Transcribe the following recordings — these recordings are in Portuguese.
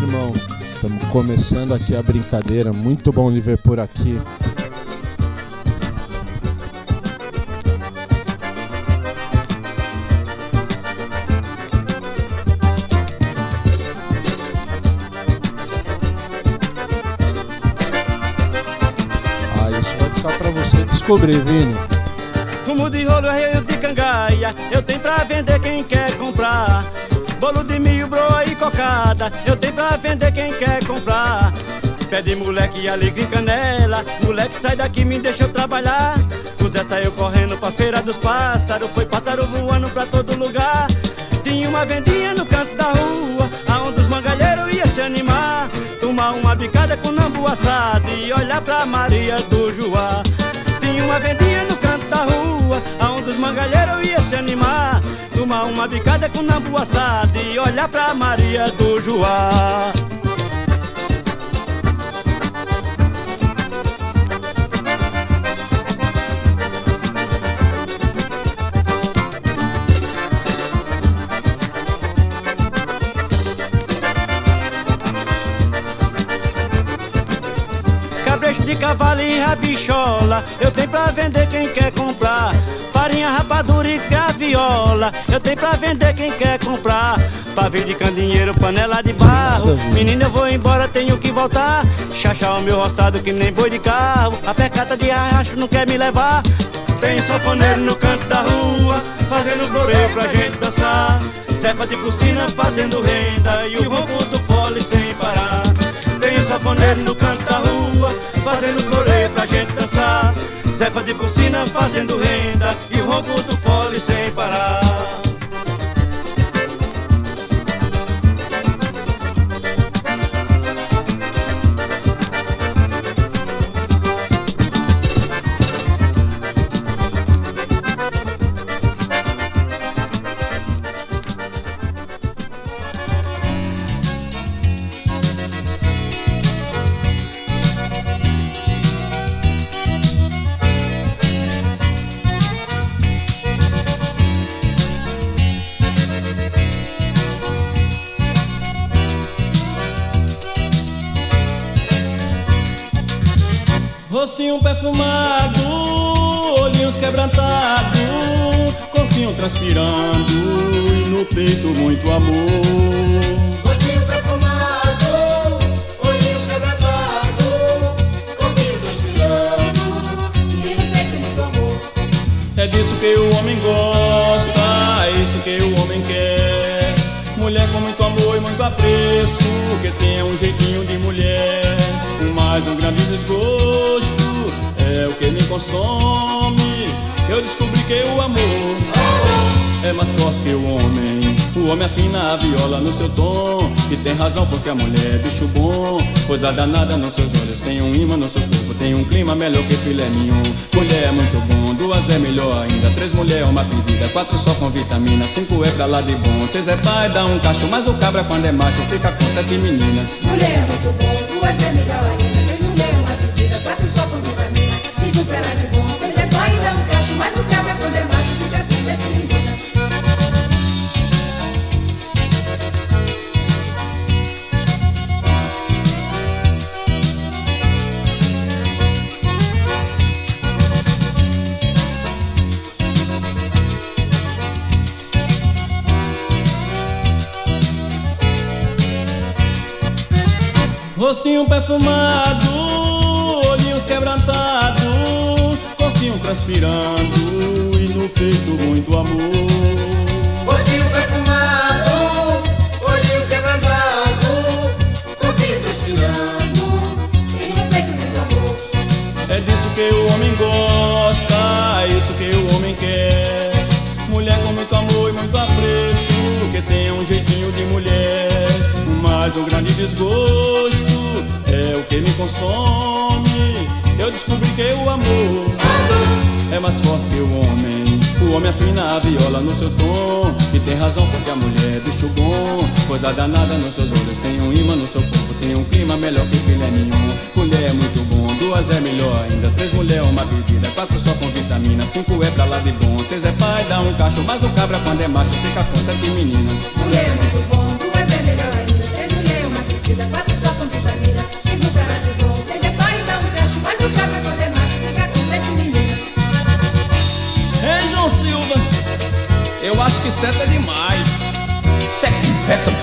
irmão. Estamos começando aqui a brincadeira. Muito bom lhe ver por aqui. Ah, isso vai ficar pra você descobrir, Vini. Fumo de rolo, arreio de cangaia, eu tenho pra vender quem quer comprar. Bolo de milho, broa e cocada, eu pra vender quem quer comprar. Pede moleque, alegria e canela, moleque sai daqui, me deixa eu trabalhar. O Zé saiu correndo pra feira dos pássaros, foi pássaro voando pra todo lugar. Tinha uma vendinha no canto da rua, aonde os mangalheiros iam se animar. Tomar uma bicada com nambu assado e olhar pra Maria do Joá. Tinha uma vendinha no canto da rua, aonde os mangalheiros iam se animar. Tomar uma bicada com nambu assado e olhar pra Maria do Joá. Cabresto de cavalo e rabichola, eu tenho pra vender quem quer comprar. Farinha, rapadura e graviola, eu tenho pra vender quem quer comprar. Pavio de candinheiro, panela de barro. Menina, eu vou embora, tenho que voltar. Chachar o meu roçado que nem boi de carro. A pecata de arrasto não quer me levar. Tem sanfoneiro no canto da rua, fazendo floreio pra gente dançar. Cepa de piscina fazendo renda e o ronco do fole sem parar. Tem o no canto da rua, fazendo floreio pra gente Cepa de piscina fazendo renda e o ronco do perfumado, olhinhos quebrantados, corpinho transpirando e no peito muito amor. Rostinho perfumado, olhinhos quebrantados, corpinho transpirando e no peito muito amor. É disso que o homem gosta, é isso que o homem quer. Mulher com muito amor e muito apreço, que tenha um jeitinho de mulher. Mas um grande desgosto consome. Eu descobri que o amor é mais forte que o homem. O homem afina a viola no seu tom. E tem razão porque a mulher é bicho bom. Coisa danada nos seus olhos. Tem um imã no seu corpo. Tem um clima melhor que filé nenhum. Mulher é muito bom, duas é melhor ainda. Três mulher é uma pedida, quatro só com vitamina. Cinco é pra lá de bom. Seis é pai, dá um cacho. Mas o cabra quando é macho fica com sete meninas. Mulher é muito bom, duas é melhor ainda. Rostinho perfumado, olhinhos quebrantados, corpinho transpirando e no peito muito amor. Rostinho perfumado, olhinhos quebrantados, corpinho transpirando e no peito muito amor. É disso que o homem gosta, é isso que o homem quer. Mulher com muito amor e muito apreço, que tenha um jeitinho de mulher. Mas o grande desgosto que me consome. Eu descobri que o amor é mais forte que o homem. O homem afina a viola no seu tom. E tem razão porque a mulher é bicho bom. Coisa danada nos seus olhos. Tem um imã no seu corpo. Tem um clima melhor que filé nenhum. Mulher é muito bom, duas é melhor ainda. Três mulher, uma bebida. Quatro só com vitamina. Cinco é pra lá de bom. Seis é pai, dá um cacho, mas o cabra quando é macho fica com sete meninas. Mulher é muito bom, que sete é demais. Sete peças.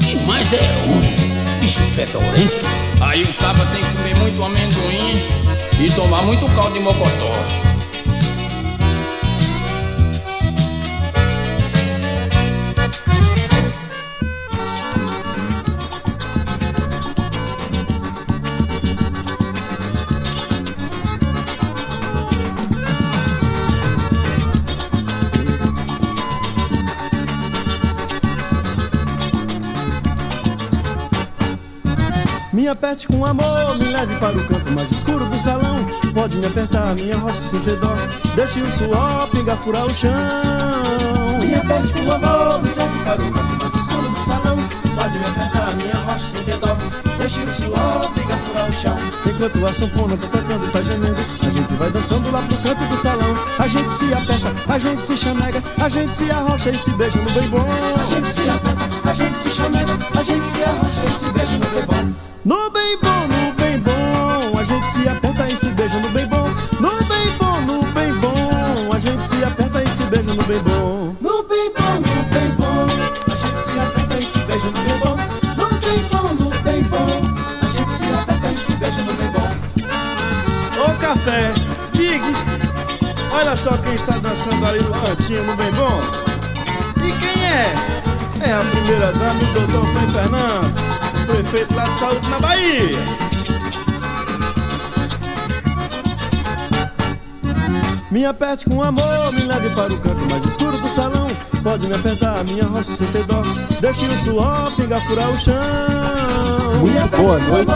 Que mais é um bicho fedorento? Aí o cabra tem que comer muito amendoim e tomar muito caldo de mocotó. Aperte com amor, me leve para o canto mais escuro do salão. Pode me apertar, minha rocha sem ter dó. Deixe o suor pingar furar o chão. Me aperte com amor, me leve para o canto mais escuro do salão. Pode me apertar, minha rocha sem ter dó. Deixe o suor pingar furar o chão. Enquanto a sanfona tá tocando e tá gemendo, a gente vai dançando lá pro canto do salão. A gente se aperta, a gente se chamega, a gente se arrocha e se beija no bem bom. A gente se aperta, a gente se chamega, a gente se arrocha e se beija no bem bom. Olha só quem está dançando ali no cantinho no bem bom. E quem é? É a primeira dama, o doutor Tom Fernando prefeito lá de saúde na Bahia. Me aperte com amor, me leve para o canto mais escuro do salão. Pode me apertar, minha roça sem ter dó. Deixe o suor pingar furar o chão. Muito boa noite,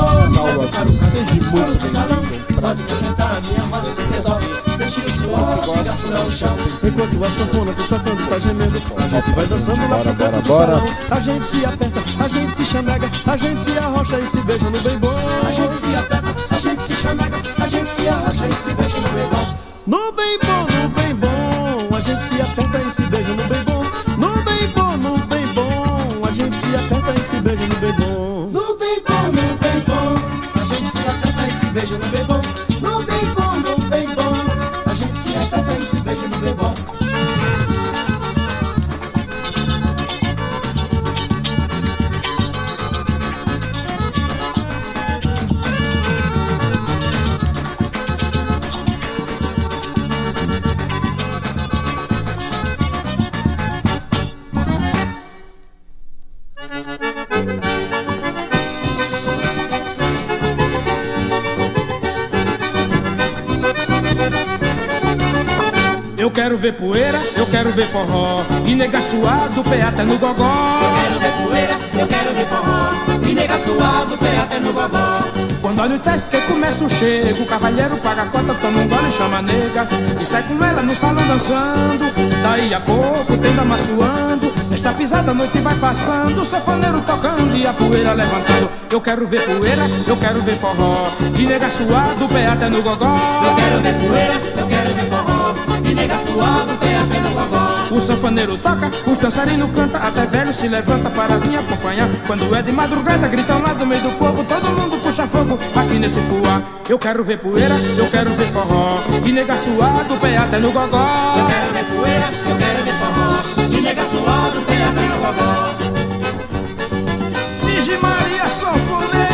bem-vindo. Pode me apertar, minha roça chão. Enquanto a sanfona tá tocando, tá gemendo. A gente vai dançando lá Bora, pro canto bora, do bora. salão. A gente se aperta, a gente se chamega, a gente se arrocha e se beija no bem bom. A gente se aperta, a gente se chamega, a gente se arrocha e se beija no bem bom. No bem bom, no bem bom, a gente se aperta ver poeira, eu quero ver forró. E nega suado, pé até no gogó. Quero ver poeira, eu quero ver forró. E nega suado, pé até no gogó. Quando olha o teste que começa o chego O cavalheiro paga a cota, toma um gole e chama a nega. E sai com ela no salão dançando. Daí a pouco tem dama suando. Nesta pisada a noite vai passando O sanfoneiro tocando e a poeira levantando. Eu quero ver poeira, eu quero ver forró. E nega suado, pé até no gogó. Eu quero ver poeira, eu quero ver forró. Nega suado, pé até no gogó. O sanfoneiro toca, os dançarinos canta, até velho se levanta para vir acompanhar. Quando é de madrugada, gritam lá do meio do povo, todo mundo puxa fogo aqui nesse fuá. Eu quero ver poeira, eu quero ver forró, e nega suado, pé até no Eu gogó. quero ver poeira, eu quero ver forró. E nega suado, pé até no gogó. Vigi Maria Sanfoneiro,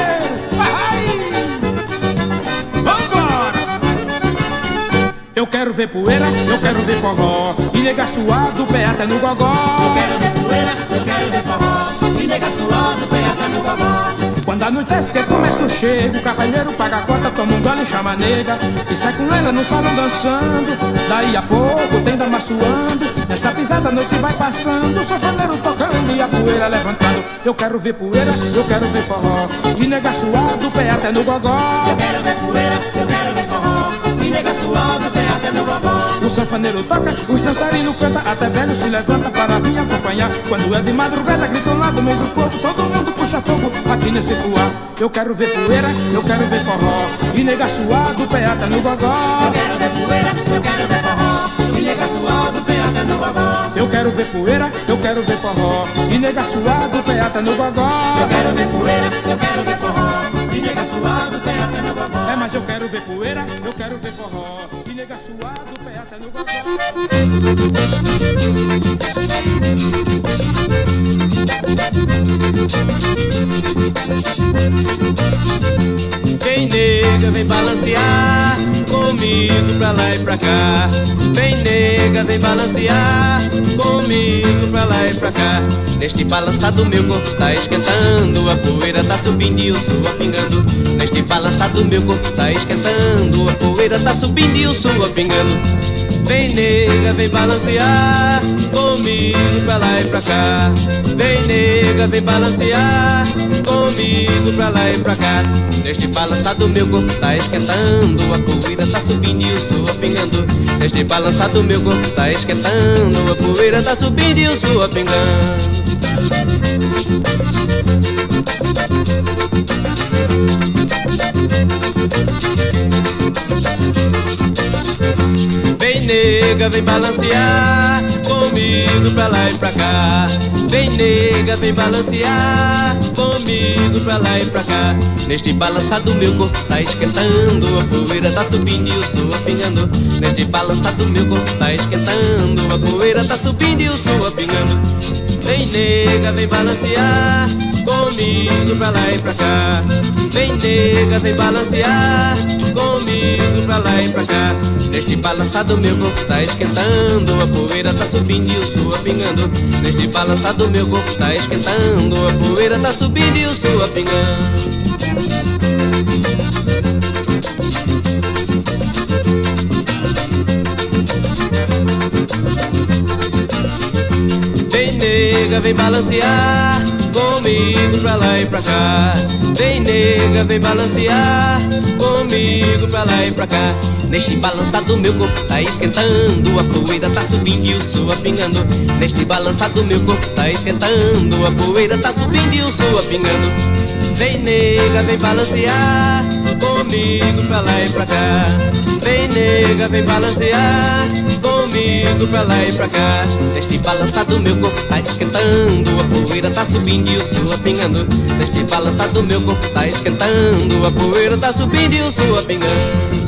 Eu quero ver poeira, eu quero ver forró, e nega suado, pé até no gogó. Eu quero ver poeira, eu quero ver forró. E nega suado, pé até no gogó. Quando anoitece que começa o chego, o cavalheiro paga a cota, toma um gole e chama a nega E sai com ela no salão dançando Daí a pouco tem dama suando Nesta pisada a noite vai passando O sanfoneiro tocando e a poeira levantando Eu quero ver poeira, eu quero ver forró E nega suado, pé até no gogó Eu quero ver poeira, eu quero ver forró nega suada até no vovó. O sanfoneiro toca, os dançarinos canta, até velho se levanta para vir acompanhar. Quando é de madrugada, gritam lá do meio do povo, todo mundo puxa fogo aqui nesse fuá. Eu quero ver poeira, eu quero ver forró, e nega suado tem até no gogó. Eu quero ver poeira, eu quero ver forró, e nega suado no gogó. Eu quero ver poeira, eu quero ver forró, e nega suado peata no gogó. Eu quero ver poeira, eu quero ver forró. E nega suado, peata no gogó. É, mas eu quero ver poeira, eu quero ver forró. E nega suado, peata no gogó Vem nega, vem balancear comigo pra lá e pra cá. Vem nega, vem balancear comigo pra lá e pra cá. Neste balançado meu corpo tá esquentando, a poeira tá subindo e o suor pingando. Neste balançado meu corpo tá esquentando, a poeira tá subindo e o suor pingando. Vem nega, vem balancear comigo pra lá e pra cá. Vem nega, vem balancear comigo pra lá e pra cá. Neste balançado meu corpo tá esquentando, a poeira tá subindo e o suor pingando. Neste balançado meu corpo tá esquentando, a poeira tá subindo e o suor pingando. Nega, vem balancear comigo pra lá e pra cá. Vem nega, vem balancear comigo pra lá e pra cá. Neste balançado meu corpo tá esquentando, a poeira tá subindo e o suor pingando. Neste balançado meu corpo tá esquentando, a poeira tá subindo e o suor pingando. Vem nega, vem balancear comigo pra lá e pra cá. Vem nega, vem balancear comigo pra lá e pra cá. Neste balançado meu corpo tá esquentando, a poeira tá subindo e o suor pingando. Neste balançado meu corpo tá esquentando, a poeira tá subindo e o suor pingando. Nega, vem balancear comigo pra lá e pra cá. Vem nega, vem balancear comigo pra lá e pra cá. Neste balançado meu corpo tá esquentando, a poeira tá subindo e o suor pingando. Neste balançado meu corpo tá esquentando, a poeira tá subindo e o suor pingando. Vem nega, vem balancear comigo pra lá e pra cá. Vem nega, vem balancear comigo pra lá e pra cá. Neste balançado meu corpo tá esquentando, a poeira tá subindo e o suor pingando. Neste balançado meu corpo tá esquentando, a poeira tá subindo e o suor pingando.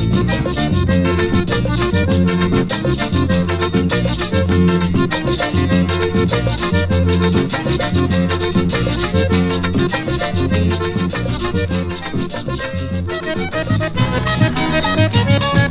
Chame え!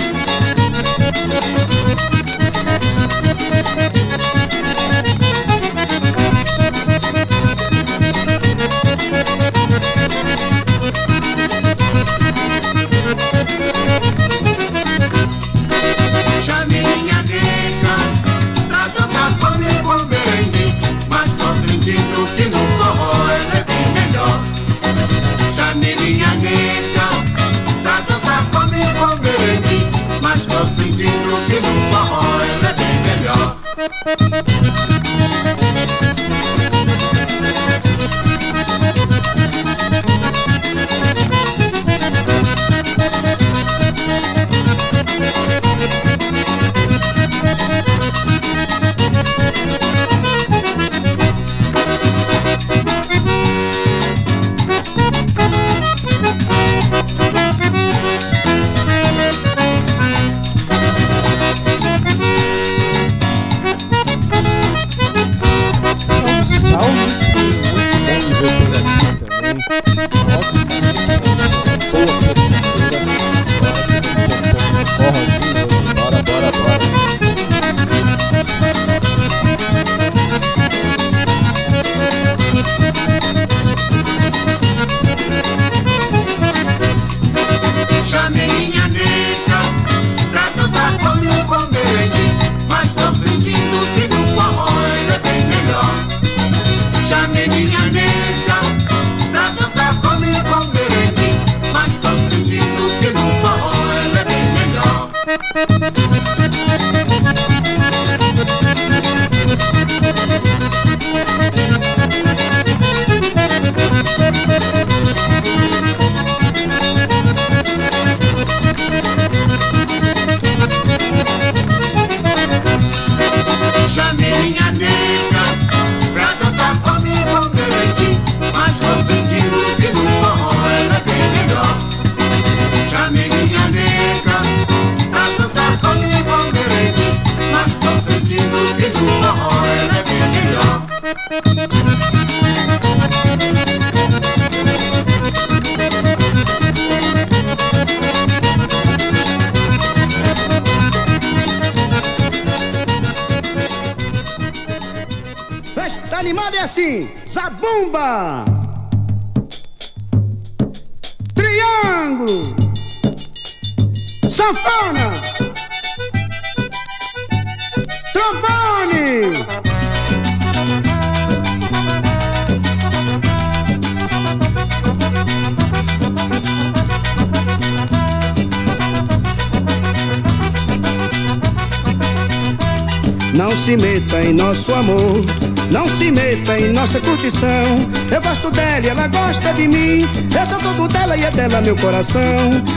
Se meta em nosso amor, não se meta em nossa curtição. Eu gosto dela e ela gosta de mim. Eu sou todo dela e é dela meu coração.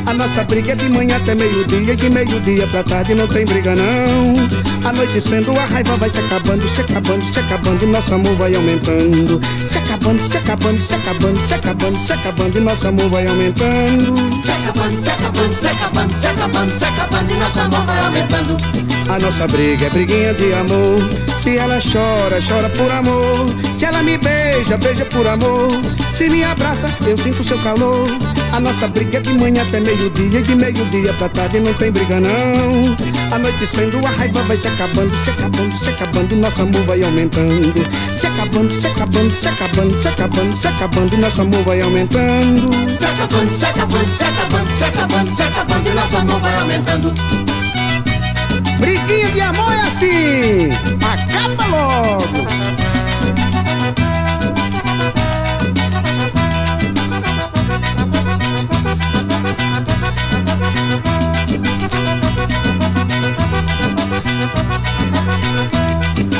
A nossa briga é de manhã até meio-dia e de meio-dia pra tarde não tem briga não. Anoitecendo a raiva vai se acabando, se acabando, se acabando e nosso amor vai aumentando. Se acabando, se acabando, se acabando, se acabando, se acabando e nosso amor vai aumentando. Se acabando, se acabando, se acabando, se acabando, se acabando e nosso amor vai aumentando. A nossa briga é briguinha de amor. Se ela chora, chora por amor. Se ela me beija, beija por amor. Se me abraça, eu sinto seu calor. A nossa briga é de manhã até meio-dia. E de meio-dia pra tarde não tem briga não. Anoitecendo, a raiva vai se acabando, se acabando, se acabando. E nosso amor vai aumentando. Se acabando, se acabando, se acabando, se acabando, se acabando. E nosso amor vai aumentando. Se acabando, se acabando, se acabando, se acabando, se acabando e nosso amor vai aumentando. Briguinha de amor é assim. Acaba logo.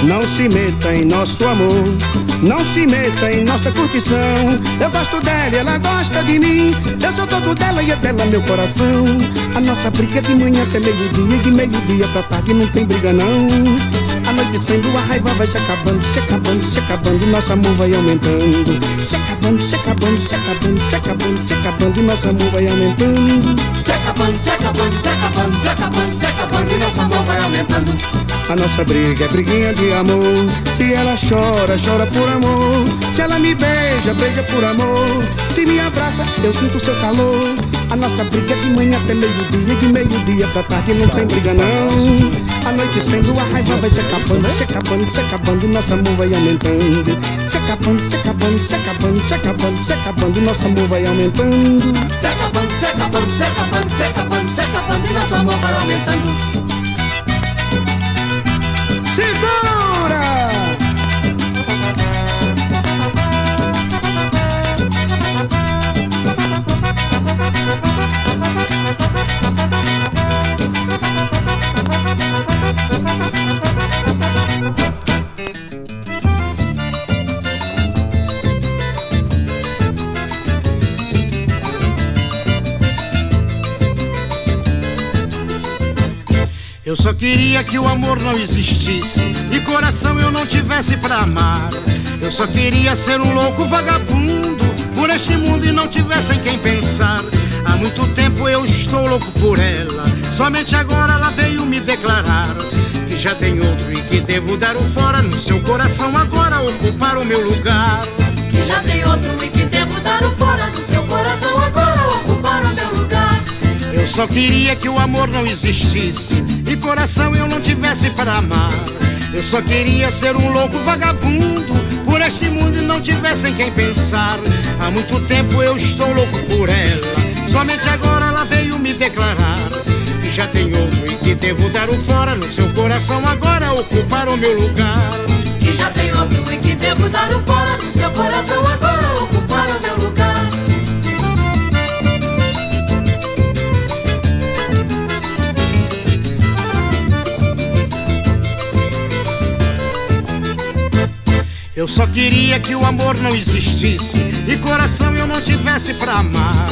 Não se meta em nosso amor, não se meta em nossa curtição. Eu gosto dela ela gosta de mim. Eu sou todo dela e é dela meu coração. A nossa briga de manhã até meio-dia de meio-dia pra tarde não tem briga não. Anoitecendo a raiva vai se acabando, se acabando, se acabando e nosso amor vai aumentando. Se acabando, se acabando, se acabando, se acabando, se acabando e nosso amor vai aumentando. Se acabando, se acabando, se acabando, se acabando, se acabando e nosso amor vai aumentando. A nossa briga é briguinha de amor. Se ela chora, chora por amor. Se ela me beija, beija por amor. Se me abraça, eu sinto seu calor. A nossa briga é de manhã até meio-dia. E de meio-dia pra tarde não tem briga não. Anoitecendo, a raiva vai se acabando, se acabando, se acabando. E nosso amor vai aumentando. Se acabando, se acabando, se acabando, se acabando, se acabando. E nosso amor vai aumentando. Se acabando, se acabando, se acabando, se acabando, se acabando e nosso amor vai aumentando. Segura! Eu só queria que o amor não existisse e coração eu não tivesse pra amar. Eu só queria ser um louco vagabundo por este mundo e não tivesse em quem pensar. Há muito tempo eu estou louco por ela, somente agora ela veio me declarar que já tem outro e que devo dar o fora no seu coração agora ocupar o meu lugar. Que já tem outro e que devo dar o fora do seu coração agora ocupar o meu lugar. Eu só queria que o amor não existisse e coração eu não tivesse para amar. Eu só queria ser um louco vagabundo por este mundo e não tivesse em quem pensar. Há muito tempo eu estou louco por ela, somente agora ela veio me declarar que já tem outro e que devo dar o fora no seu coração agora ocupar o meu lugar. Que já tem outro e que devo dar o fora do seu coração agora ocupar o meu lugar. Eu só queria que o amor não existisse e coração eu não tivesse pra amar.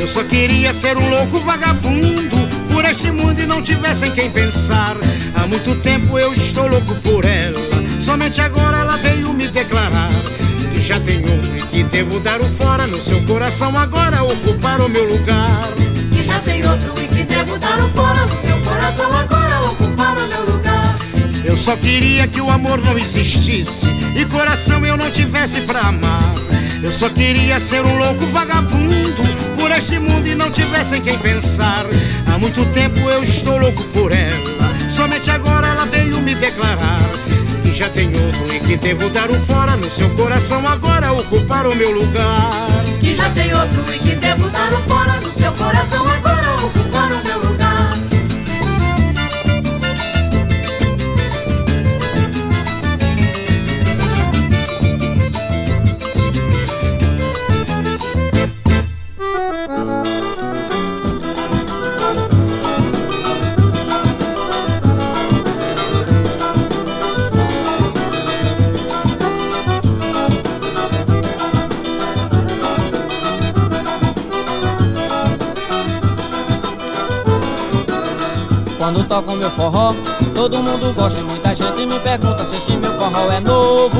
Eu só queria ser um louco vagabundo por este mundo e não tivesse em quem pensar. Há muito tempo eu estou louco por ela, somente agora ela veio me declarar que já tem e que devo dar o fora no seu coração agora ocupar o meu lugar. Que já tem outro e que devo dar o fora no seu coração agora ocupar o meu lugar. Eu só queria que o amor não existisse e coração eu não tivesse pra amar. Eu só queria ser um louco vagabundo por este mundo e não tivesse em quem pensar. Há muito tempo eu estou louco por ela, somente agora ela veio me declarar que já tem outro e que devotaram fora no seu coração agora ocuparam o meu lugar. Que já tem outro e que debutaram fora do seu coração agora Quando toco meu forró, todo mundo gosta e muita gente me pergunta se esse meu forró é novo.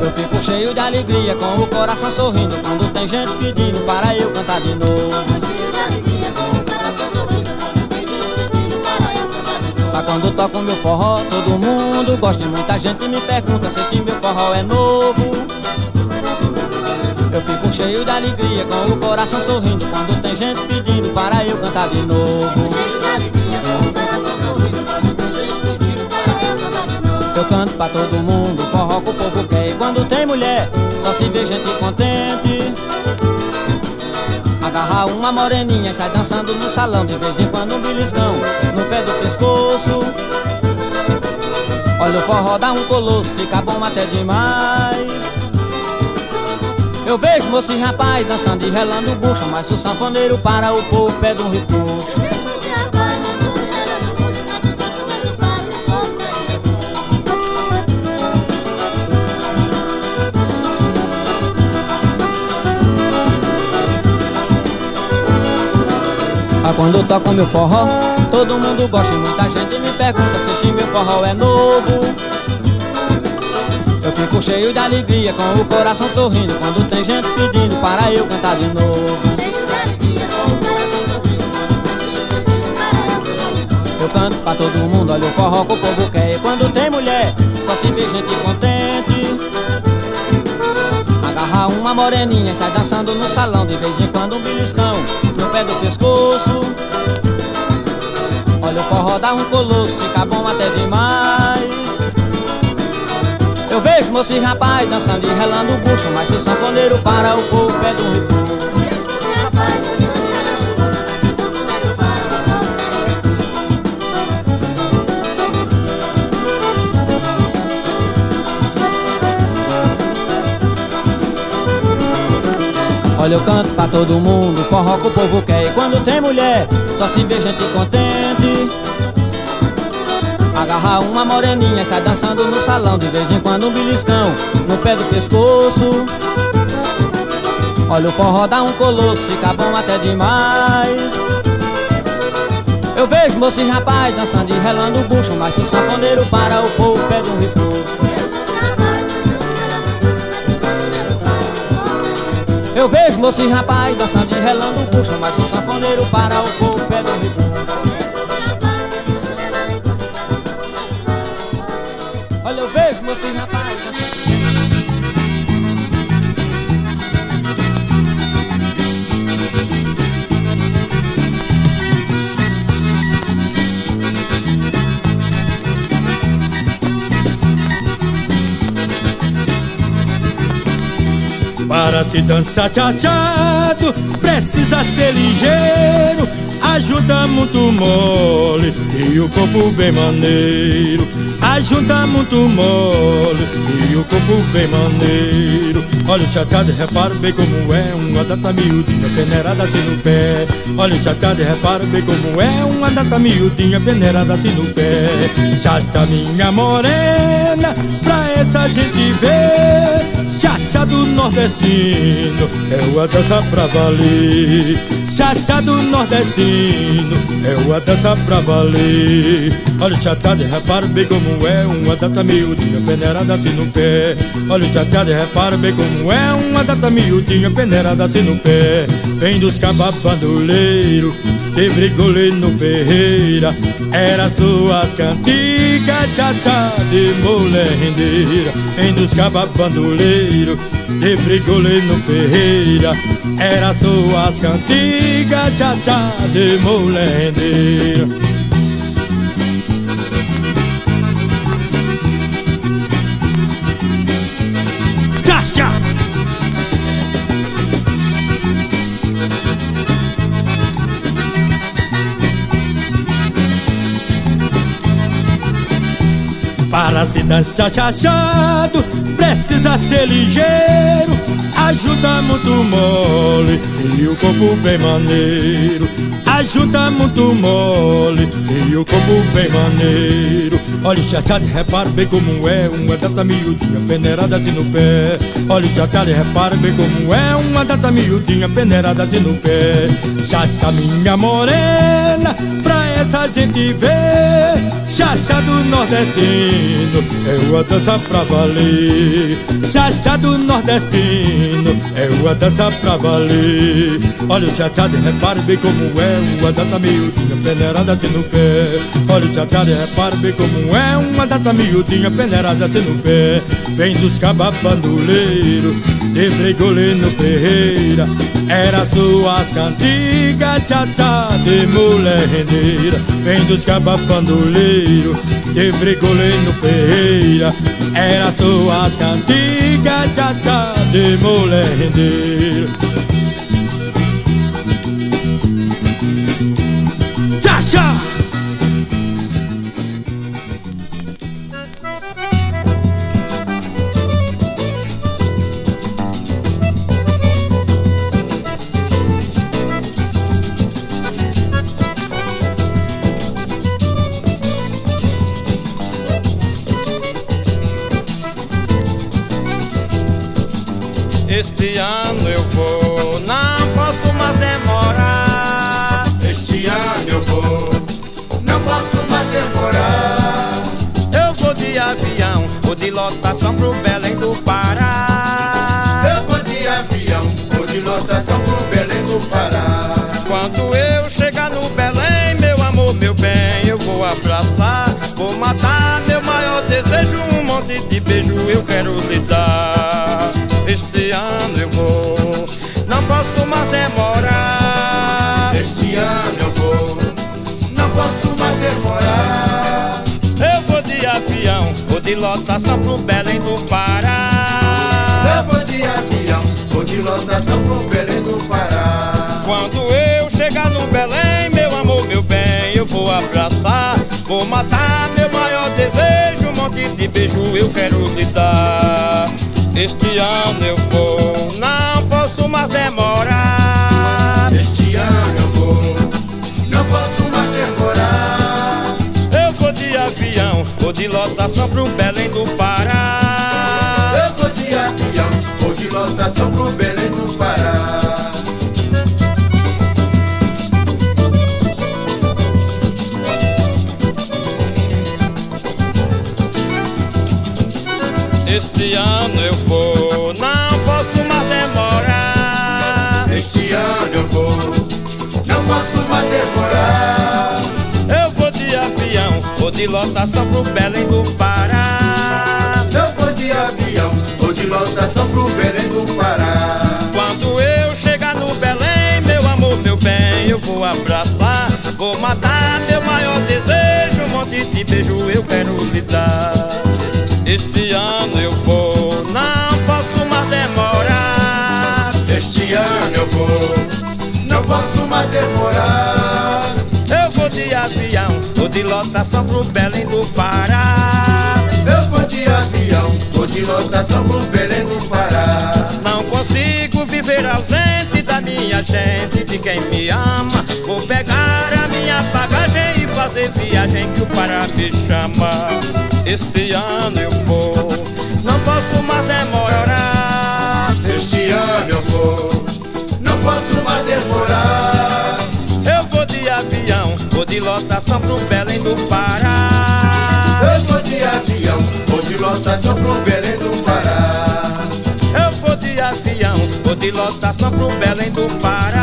Eu fico cheio de alegria, com o coração sorrindo, quando tem gente pedindo para eu cantar de novo. Mas quando toco meu forró, todo mundo gosta e muita gente me pergunta se esse meu forró é novo. Eu fico cheio de alegria, com o coração sorrindo, quando tem gente pedindo para eu cantar de novo. Eu canto pra todo mundo, forró que o povo quer. E quando tem mulher, só se vê gente contente. Agarrar uma moreninha sai dançando no salão. De vez em quando um beliscão no pé do pescoço. Olha o forró dá um colosso, fica bom até demais. Eu vejo moço e rapaz dançando e relando bucha, mas o sanfoneiro para o povo pede um repuxo. Ah, quando toco meu forró, todo mundo gosta e muita gente me pergunta se esse meu forró é novo. Fico cheio de alegria, com o coração sorrindo, quando tem gente pedindo para eu cantar de novo. Eu canto pra todo mundo, olha o forró que o povo quer. E quando tem mulher, só se vê gente contente. Agarrar uma moreninha sai dançando no salão De vez em quando um beliscão no pé do pescoço Olha o forró dá um colosso, fica bom até demais Eu vejo moço e rapaz dançando e relando o bucho Mas o sanfoneiro para o povo pede um repuxo Olha, eu canto pra todo mundo, forró que o povo quer. E quando tem mulher, só se vê gente contente. Agarrar uma moreninha sai dançando no salão. De vez em quando um beliscão no pé do pescoço. Olha, o forró dá um colosso, fica bom até demais. Eu vejo moço e rapaz dançando e relando o bucho, mas o sanfoneiro para o povo pede um repuxo. Eu vejo moço e rapaz dançando e relando o bucho Mas o sanfoneiro para o povo pede um repuxo Para se dançar chachado, precisa ser ligeiro. Ajuda muito mole e o corpo bem maneiro. Ajuda muito mole e o corpo bem maneiro. Olha o chachado, repara bem como é uma dança miudinha, peneirada assim no pé. Olha o chachado, repara bem como é uma dança miudinha, peneirada assim no pé. Chacha minha morena, pra essa gente ver. Chacha do nordestino é uma dança pra valer. Chacha do nordestino é uma dança pra valer. Olha o chatado, repara bem como é uma dança miudinha, peneirada assim no pé. Olha o chatado, repara bem como é uma dança miudinha, peneirada assim no pé. Vem dos cababandoleiros, de brigolê no Ferreira. Era suas cantigas, tchá de mulher rendeira. Vem dos cababandoleiros, de brigolê no Ferreira. Era suas cantigas, tchá de mulher Para se dançar chachado, precisa ser ligeiro. Ajuda muito mole e o corpo bem maneiro Ajuda muito mole. E o corpo bem maneiro. Olha chachado, repara bem como é Uma dança miudinha peneirada assim no pé. Olha chachado, repara bem como é Uma dança miudinha peneirada assim no pé. Chacha minha morena Pra essa gente ver. Chacha do nordestino É uma dança pra valer. Chacha do nordestino É uma dança pra valer. Olha o chachado, repare bem como é Uma dança miudinha peneirada assim no pé. Olha o chachado, repare bem como é Uma dança miudinha peneirada assim no pé. Vem dos cababandoleiros De Bregolino Ferreira. Era suas cantigas Tchá-tchá de mulher rendeira. Vem dos cababandoleiros De Bregolino Ferreira. Era suas cantigas Tchá-tchá de mulher rendeira de lotação pro Belém do Pará. Eu vou de avião, vou de lotação pro Belém do Pará. Quando eu chegar no Belém, meu amor, meu bem, eu vou abraçar. Vou matar meu maior desejo, um monte de beijo eu quero lhe dar. Este ano eu vou, não posso mais demorar. Vou de lotação pro Belém do Pará. De lotação pro Belém do Pará. Eu vou de avião, vou de lotação pro Belém do Pará. Quando eu chegar no Belém, meu amor, meu bem, eu vou abraçar. Vou matar meu maior desejo, um monte de beijo eu quero lhe dar. Este ano eu vou, não posso mais demorar. Este ano eu vou, não posso mais demorar. Avião, vou de lotação pro Belém do Pará. Eu vou de avião, vou de lotação pro Belém do Pará. Não consigo viver ausente da minha gente, de quem me ama. Vou pegar a minha bagagem e fazer viagem que o Pará me chama. Este ano eu vou, não posso mais demorar. Vou de lotação pro Belém do Pará. Eu vou de avião, vou de lotação pro Belém do Pará. Eu vou de avião, vou de lotação pro Belém do Pará.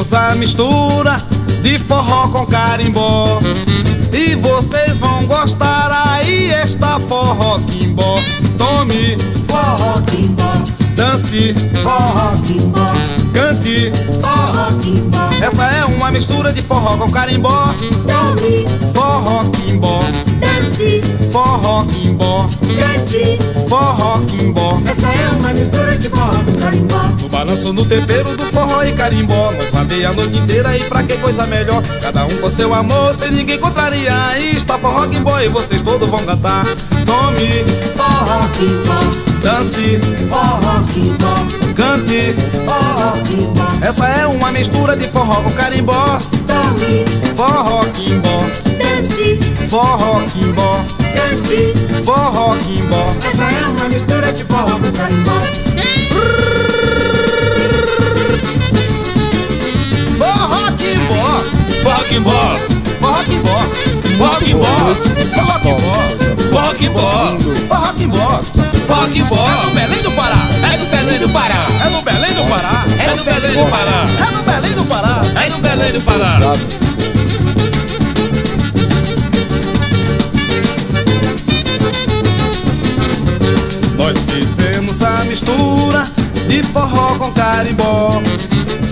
Fizemos a mistura de forró com carimbó. E vocês vão gostar aí está forró quimbó. Tome forró quimbó, Dance forró quimbó, Cante forró quimbó, Essa é uma mistura de forró com carimbó. Tome, Forró quimbó. Dance, Forró quimbó cante. Forró quimbó Essa é uma mistura de forró com carimbó. No balanço no tempero do forró e carimbó. Nós vadeia a noite inteira e pra que coisa melhor? Cada um com seu amor, sem ninguém contraria. Está forró quimbó e vocês todos vão cantar. Tome, Forró quimbó, dance, forró quimbó, cante. Forró quimbó, Essa é uma mistura de forró com carimbó. Tome, Forró quimbó, dance, forró quimbó cante. Forró quimbó. Essa é uma mistura de forró com carimbó. Forró quimbó. Forró quimbó, Forró quimbó. Forró quimbó, Forró quimbó. Forró quimbó, Forró quimbó. Forró quimbó. É no Belém do Pará, é no Belém do Pará, É no Belém do Pará. É no Belém do Pará, É no Belém do Pará. É no Belém do Pará. Nós fizemos a mistura de forró com carimbó.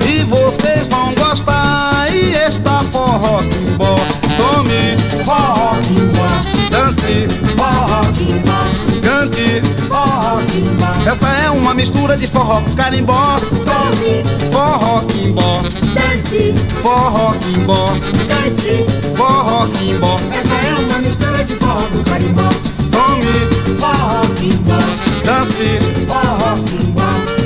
E vocês vão gostar e está forró quimbó Tome, Forró quimbó, dance, forró quimbó, cante forró quimbó, Essa é uma mistura de forró com carimbó. Tome, Forró quimbó, dance, forró quimbó, cante. forró quimbó Essa é uma mistura de forró com carimbó. Tome, Forró quimbó, dance, forró quimbó,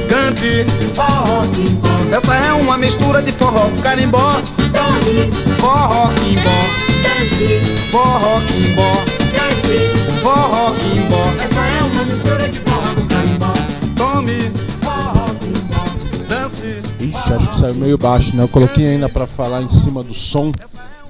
cante forró quimbó, Essa é uma mistura de forró carimbó tome, Forró quimbó, dance, forró quimbó, cante. forró quimbó Essa é uma mistura de forró com carimbó. Tome, Forró quimbó, dance Ixi, acho que saiu meio baixo, né? Eu coloquei ainda pra falar em cima do som.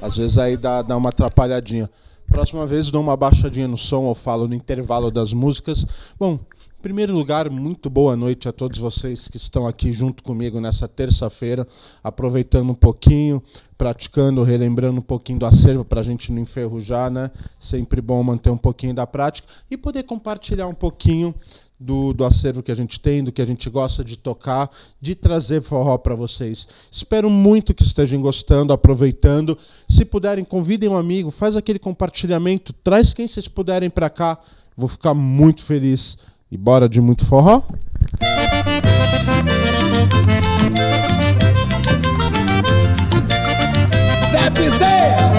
Às vezes aí dá, dá uma atrapalhadinha. Próxima vez dou uma baixadinha no som ou falo no intervalo das músicas. Bom, em primeiro lugar, muito boa noite a todos vocês que estão aqui junto comigo nessa terça-feira, aproveitando um pouquinho, praticando, relembrando um pouquinho do acervo para a gente não enferrujar, né? Sempre bom manter um pouquinho da prática e poder compartilhar um pouquinho do, do acervo que a gente tem, do que a gente gosta de tocar, de trazer forró para vocês. Espero muito que estejam gostando, aproveitando. Se puderem, convidem um amigo, faz aquele compartilhamento, traz quem vocês puderem para cá. Vou ficar muito feliz. E bora de muito forró? Zé Bezerra,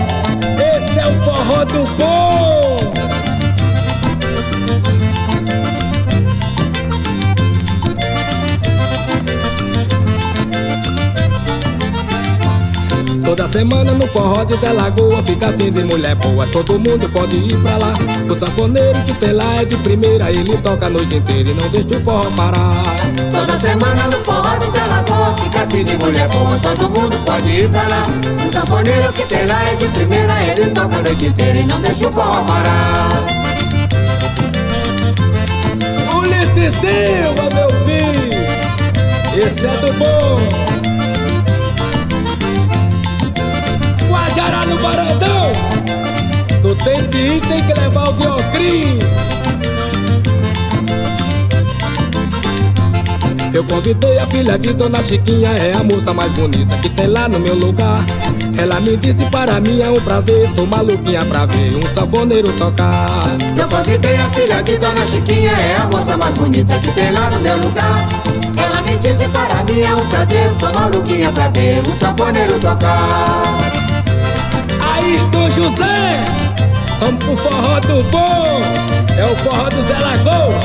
esse é o forró do bom. Toda semana no forró de Zé Lagoa Fica assim de mulher boa, todo mundo pode ir pra lá. O sanfoneiro que tem lá é de primeira Ele toca a noite inteira e não deixa o forró parar. Toda semana no forró de Zé Lagoa Fica assim de mulher boa, todo mundo pode ir pra lá. O sanfoneiro que tem lá é de primeira Ele toca a noite inteira e não deixa o forró parar. Ulisses Silva, meu filho Esse é do bom Barandão Tu tem que ir, tem que levar o Diocrim Eu convidei a filha de Dona Chiquinha É a moça mais bonita que tem lá no meu lugar. Ela me disse para mim é um prazer Tô maluquinha pra ver um sanfoneiro tocar. Eu convidei a filha de Dona Chiquinha É a moça mais bonita que tem lá no meu lugar. Ela me disse para mim é um prazer Tô maluquinha pra ver um sanfoneiro tocar Do José, vamos pro forró do bom, é o forró do Zé Lagoa,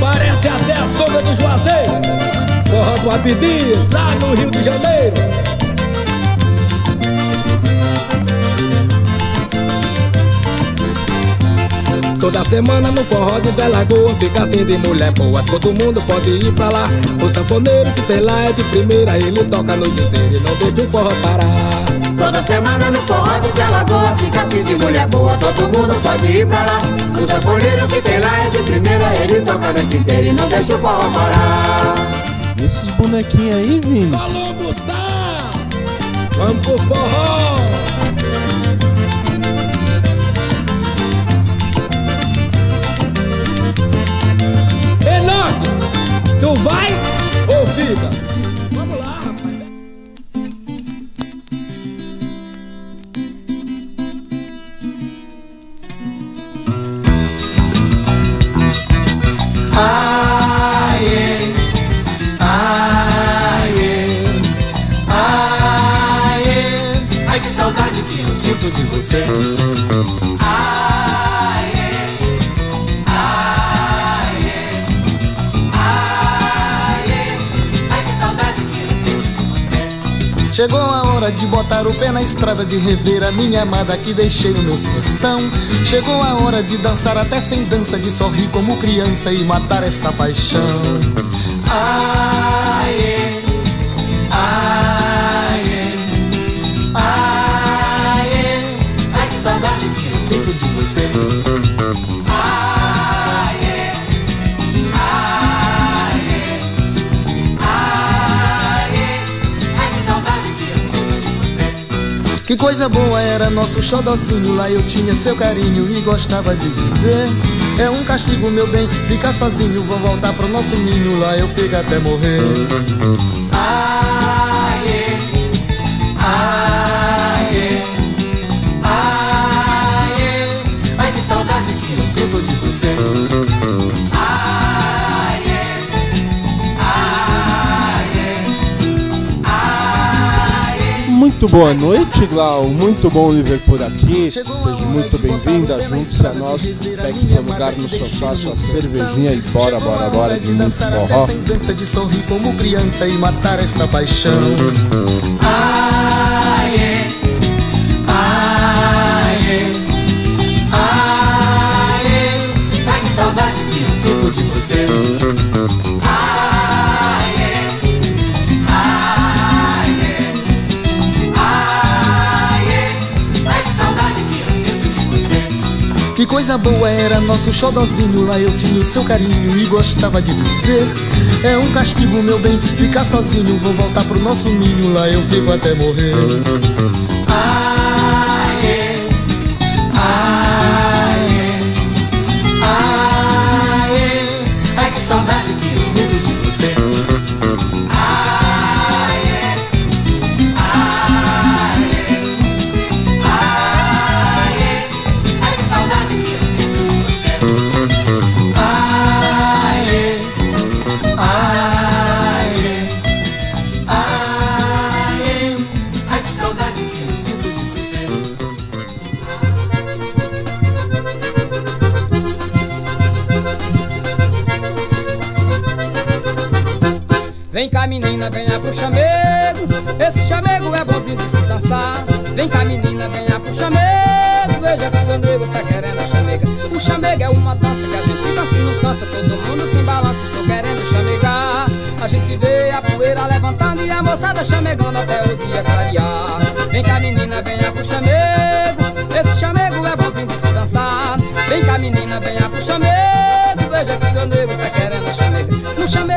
parece até a sombra do Juazeiro, forró do Abdias, lá no Rio de Janeiro. Toda semana no forró de Zé Lagoa Fica assim de mulher boa, todo mundo pode ir pra lá. O sanfoneiro que tem lá é de primeira Ele toca a noite inteira e não deixa o forró parar Toda semana no forró de Alagoa Fica assim de mulher boa, todo mundo pode ir pra lá O sanfoneiro que tem lá é de primeira Ele toca a noite inteira e não deixa o forró parar Esses bonequinhos aí, Vini Falou, tá? Vamos pro forró! Enorme! Tu vai ou fica? De você. De você. Chegou a hora de botar o pé na estrada, de rever a minha amada que deixei no meu sertão. Chegou a hora de dançar até sem dança, de sorrir como criança e matar esta paixão. Ai, é, que coisa boa era nosso xodozinho Lá eu tinha seu carinho e gostava de viver. É um castigo, meu bem, ficar sozinho Vou voltar pro nosso ninho, lá eu fico até morrer. Ai, sinto de você. Muito boa noite, Glau. Muito bom lhe ver por aqui. Seja muito bem-vinda. Junte-se a nós. Pegue seu lugar no sofá, sua cervejinha e bora, bora, bora de muito forró. De sorrir como criança e matar esta paixão Ai, que de você. Que coisa boa era nosso xodozinho Lá eu tinha o seu carinho e gostava de viver É um castigo, meu bem, ficar sozinho Vou voltar pro nosso ninho, lá eu fico até morrer Ai, venha pro chamego. Esse chamego é bonzinho de se dançar. Vem cá menina, venha pro chamego. Veja que seu nego tá querendo a chamega. O chamego é uma dança que a gente dança e não cansa Todo mundo se balança, estou querendo chamegar. A gente vê a poeira levantando E a moçada chamegando até o dia clarear. Vem cá menina, venha pro chamego. Esse chamego é bonzinho de se dançar. Vem cá menina, venha pro chamego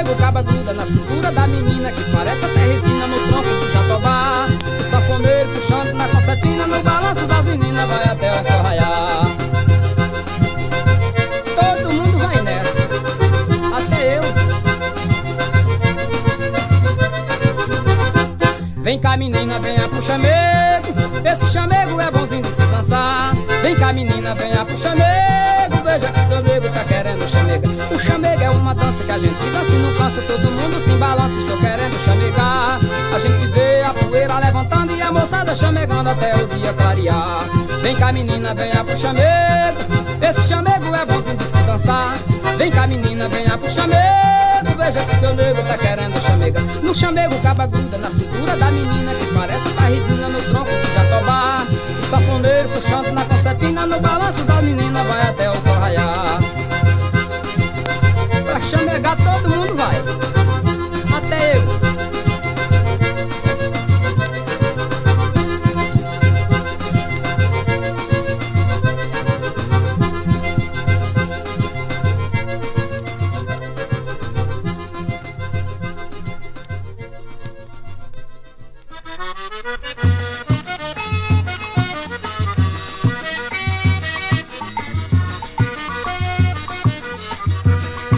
No chamego caba gruda na cintura da menina Que parece até resina no tronco do jatobá. O safoneiro puxando na concertina No balanço das meninas vai até o sol raiar Todo mundo vai nessa Até eu. Vem cá menina, venha pro chamego. Esse chamego é bonzinho de se dançar. Vem cá menina, venha pro chamego. Veja que seu nego tá querendo a gente dança não cansa Todo mundo se embalança, estou querendo chamegar. A gente vê a poeira levantando E a moçada chamegando até o dia clarear. Vem cá menina, venha pro chamego Esse chamego é bonzinho de se dançar. Vem cá menina, venha pro chamego Veja que seu nego tá querendo chamega No chamego caba gruda na cintura da menina Que parece a resina no tronco do jatobá O safoneiro puxando na concertina No balanço da menina vai até o sol raiar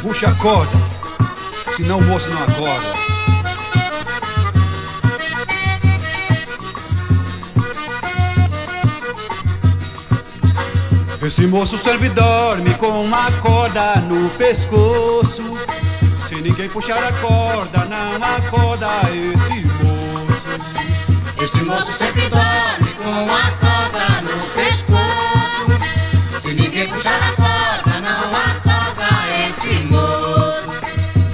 Puxa a corda, senão o moço não acorda. Esse moço sempre dorme com uma corda no pescoço. Se ninguém puxar a corda, não acorda esse Esse moço sempre dorme com a cobra no pescoço. Se ninguém puxar a corda, não acorda esse moço.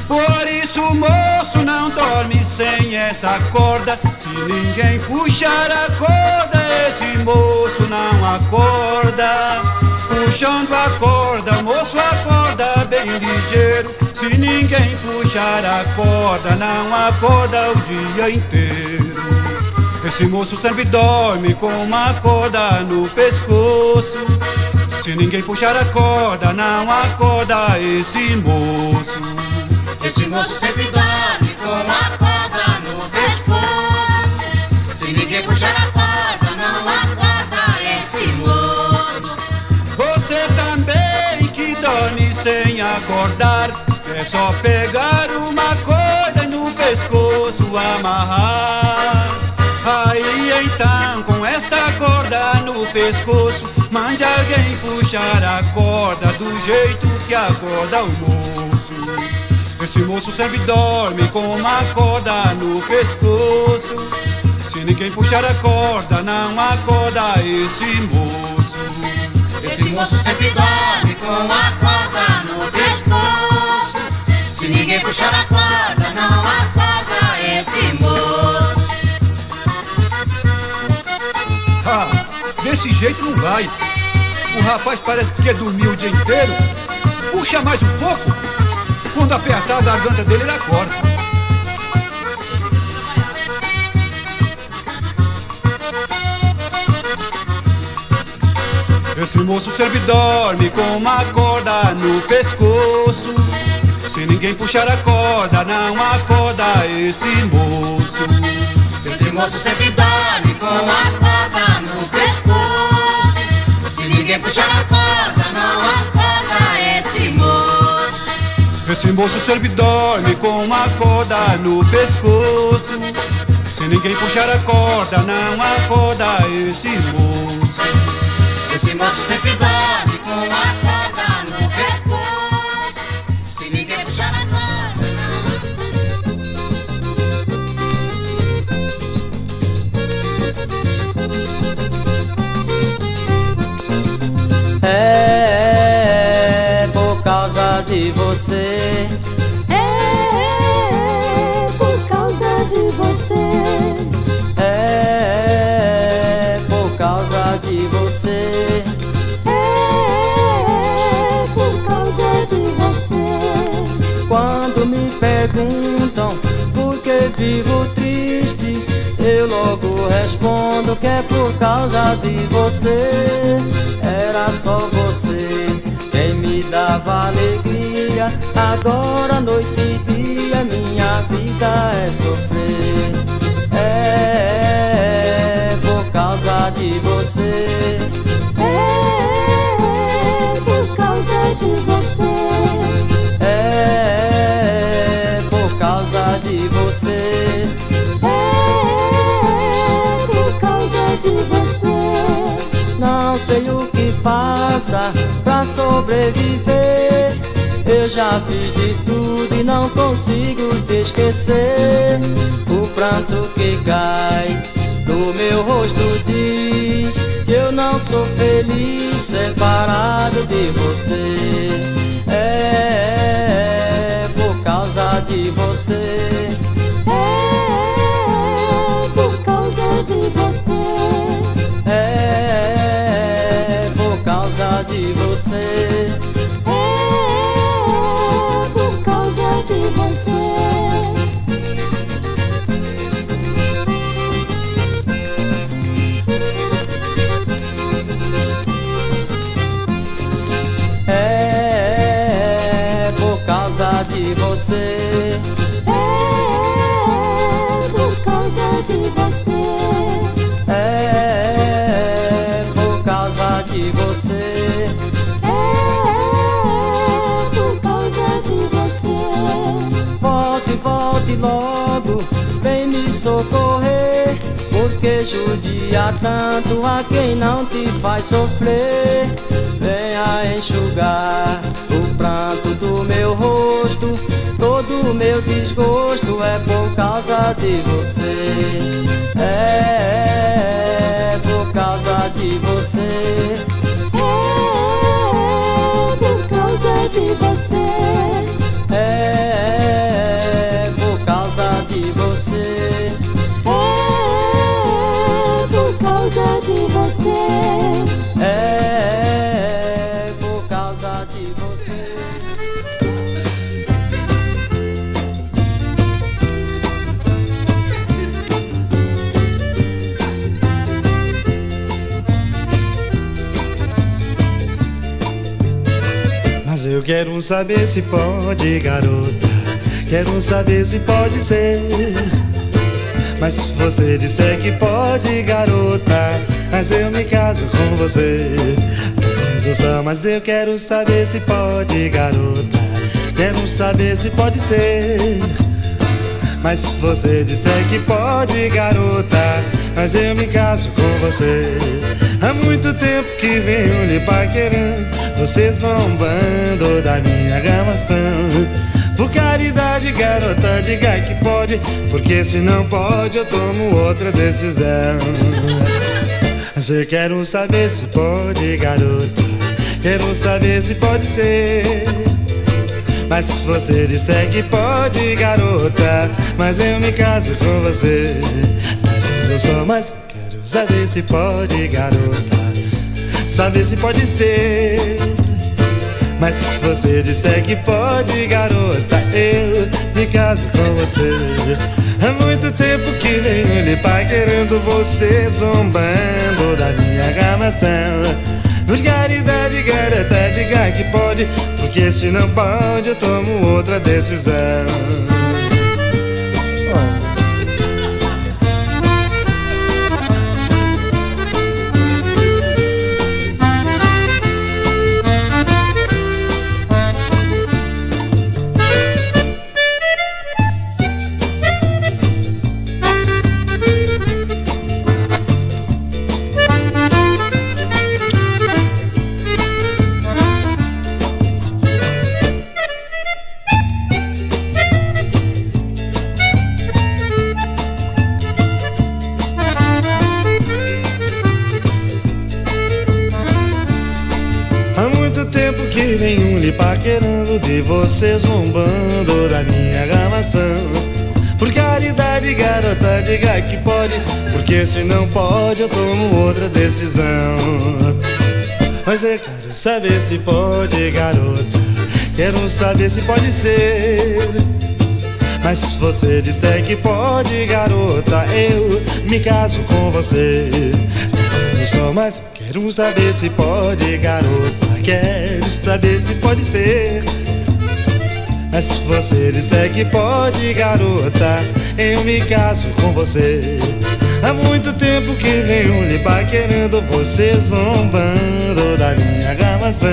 Por isso, moço, não dorme sem essa corda. Se ninguém puxar a corda, esse moço não acorda. Puxando a corda, moço acorda bem ligeiro. Se ninguém puxar a corda, não acorda o dia inteiro. Esse moço sempre dorme com uma corda no pescoço. Se ninguém puxar a corda, não acorda esse moço. Esse moço sempre dorme com a corda no pescoço. Se ninguém puxar a corda, não acorda esse moço. Você também que dorme sem acordar, é só pegar uma corda no pescoço amarrar. Pescoço, mande alguém puxar a corda do jeito que acorda o moço. Esse moço sempre dorme com uma corda no pescoço. Se ninguém puxar a corda, não acorda esse moço. Esse moço sempre dorme com a corda no pescoço. Se ninguém puxar a corda, não acorda esse moço. Ah, desse jeito não vai. O rapaz parece que quer dormir o dia inteiro. Puxa mais um pouco. Quando apertar a garganta dele, ele acorda. Esse moço sempre dorme com uma corda no pescoço. Se ninguém puxar a corda, não acorda esse moço. Esse moço sempre dorme com a corda no pescoço. Se ninguém puxar a corda, não acorda esse moço. Esse moço sempre dorme com uma corda no pescoço. Se ninguém puxar a corda, não acorda esse moço. Esse moço sempre dorme com a corda causa de você. É por causa de você. É por causa de você. É por causa de você. Quando me perguntam por que vivo triste, eu logo respondo que é por causa de você. Era só você quem me dava alegria. Agora, noite e dia, minha vida é sofrer. É por causa de você. É por causa de você. É por causa de você. Sei o que faça pra sobreviver. Eu já fiz de tudo e não consigo te esquecer. O pranto que cai do meu rosto diz que eu não sou feliz separado de você. É por causa de você. É por causa de você. Causa de você. É por causa de você. É por causa de você. Socorrer. Porque judia tanto a quem não te faz sofrer. Venha enxugar o pranto do meu rosto. Todo o meu desgosto é por causa de você. É por causa de você. É por causa de você. Quero saber se pode, garota. Quero saber se pode ser. Mas se você disser que pode, garota, mas eu me caso com você. Mas eu quero saber se pode, garota. Quero saber se pode ser. Mas se você disser que pode, garota, mas eu me caso com você. Há muito tempo que venho lhe paquerando, você zombando da minha gravação. Por caridade, garota, diga que pode, porque se não pode, eu tomo outra decisão. Eu quero saber se pode, garota, quero saber se pode ser. Mas se você disser que pode, garota, mas eu me caso com você. Eu só mais saber se pode, garota, saber se pode ser. Mas se você disser que pode, garota, eu me caso com você. Há muito tempo que venho lhe paquerando você, zombando da minha gramação. Vulgaridade, garota, diga que pode, porque se não pode, eu tomo outra decisão. Pode Porque se não pode, eu tomo outra decisão Mas eu quero saber se pode, garota Quero saber se pode ser mas se você disser que pode, garota, eu me caso com você. Eu só mais quero saber se pode, garota. Quero saber se pode ser. Mas se você disser que pode, garota, eu me caso com você. Há muito tempo que venho lhe paquerando, você zombando da minha gravação.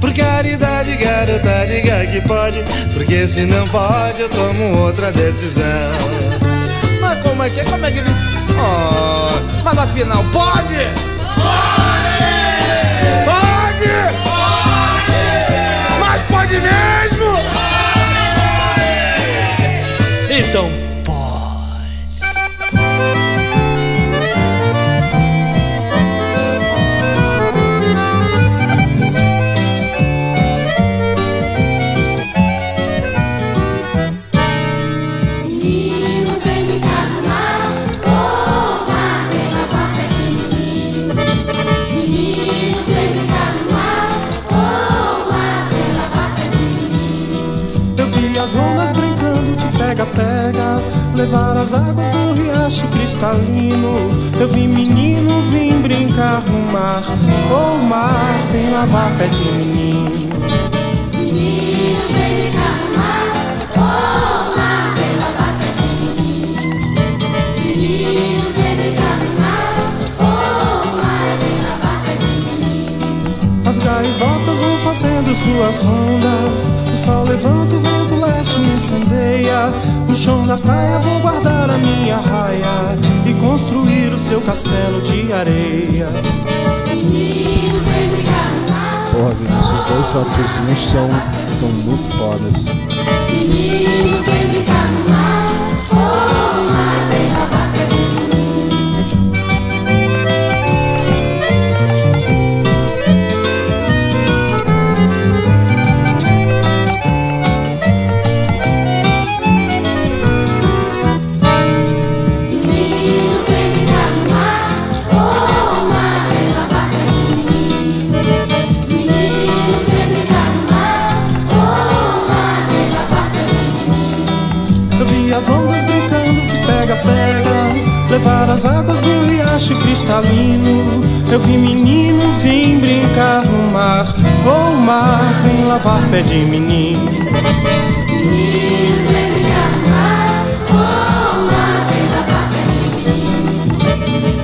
Por caridade, garota, diga que pode, porque se não pode, eu tomo outra decisão. Mas como é que é? Como é que ele. Oh, mas afinal, pode? Pode! Pode! Pode! Mas pode mesmo? Pode! Então, Levar as águas do riacho cristalino. Eu vi menino vim brincar no mar. O mar vem lavar pé de menino Menino, vem me calmar, corra pela boca de menino. Menino, vem me calmar, corra pela boca de menino. As gaivotas vão fazendo suas rondas sol levanta, o vento leste me incendeia. No chão da praia vou guardar a minha raia E construir o seu castelo de areia. Menino, vem me calmar, Porra, Vini, esses dois shotzinhos são, são muito fodas. menino, vem me calmar, corra de menino. vem é minha mar, oh, lá vem da vaca de menino.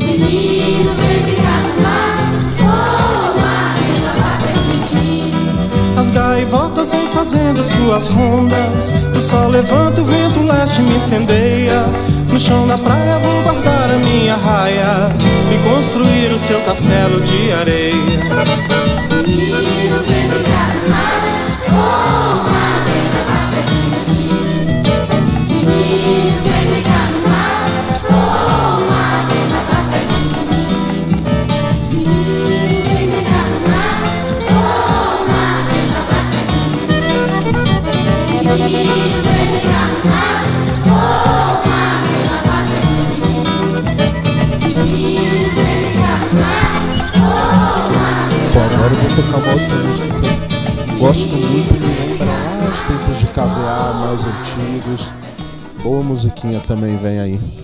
Menino vem ficar no mar, oh, lá vem da vaca de menino. As gaivotas vêm fazendo suas rondas, o sol levanta, o vento leste me incendeia. No chão da praia vou guardar a minha raia e construir o seu castelo de areia. tocar uma outra música que eu gosto muito, de lembrar lá os tempos de cavear mais antigos. Boa musiquinha também vem aí.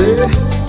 say.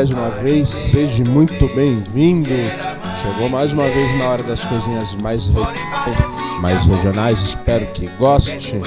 mais uma vez, seja muito bem-vindo. Chegou mais uma vez na hora das coisinhas mais, re... mais regionais, espero que goste.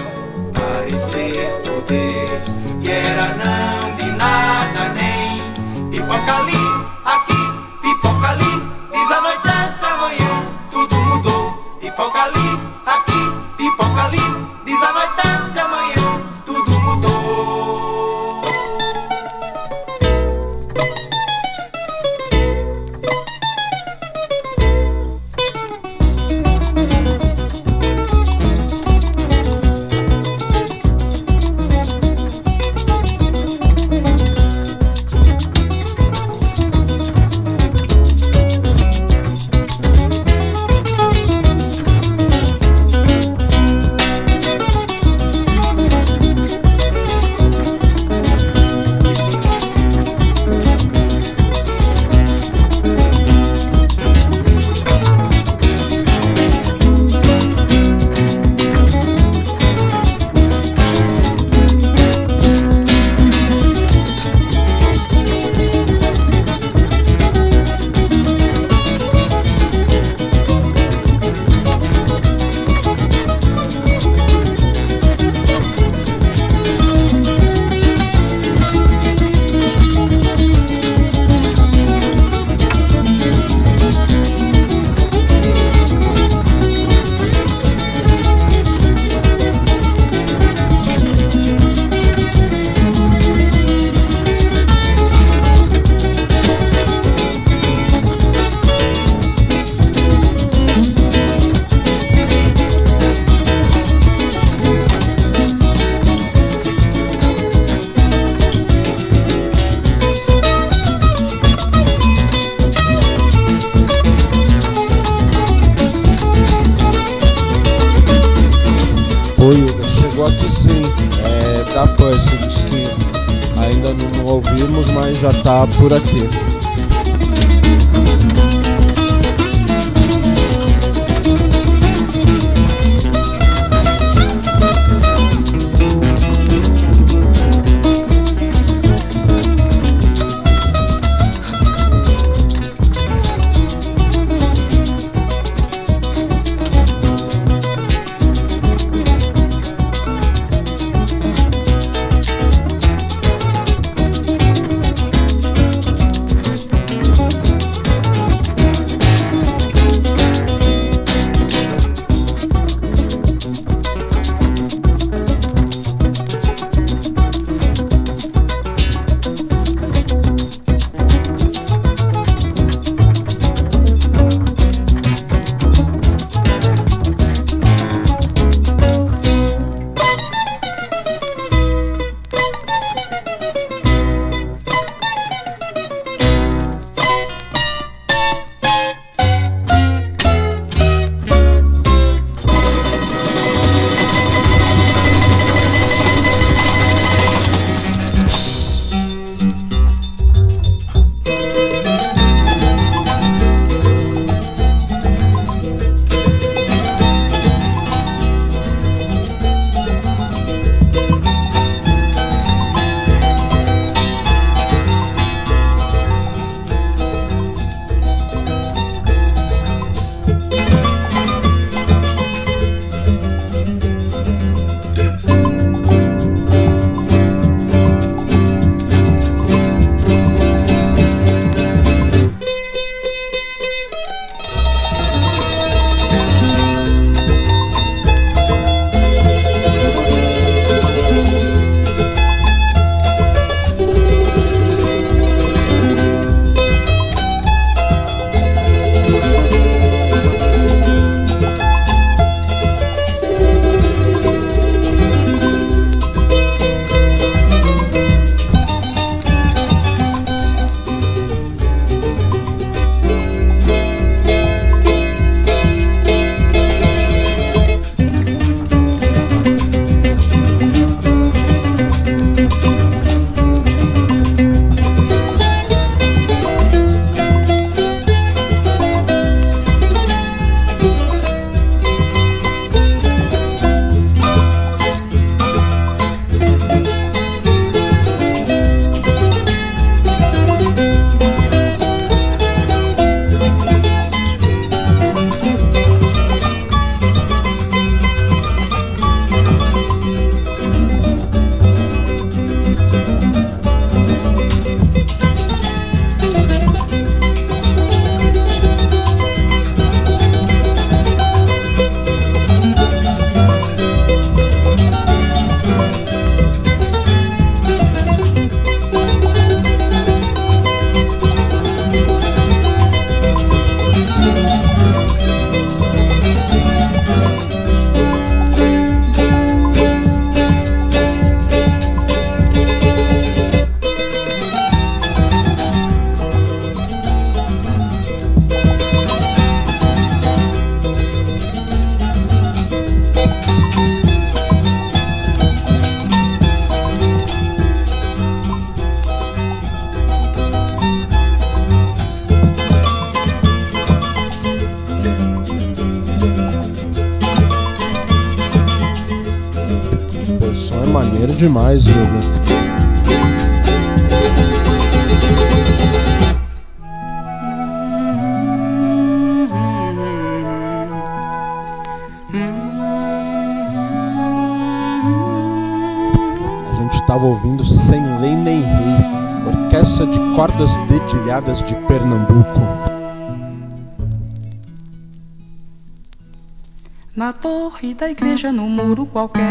Na torre da igreja, no muro qualquer,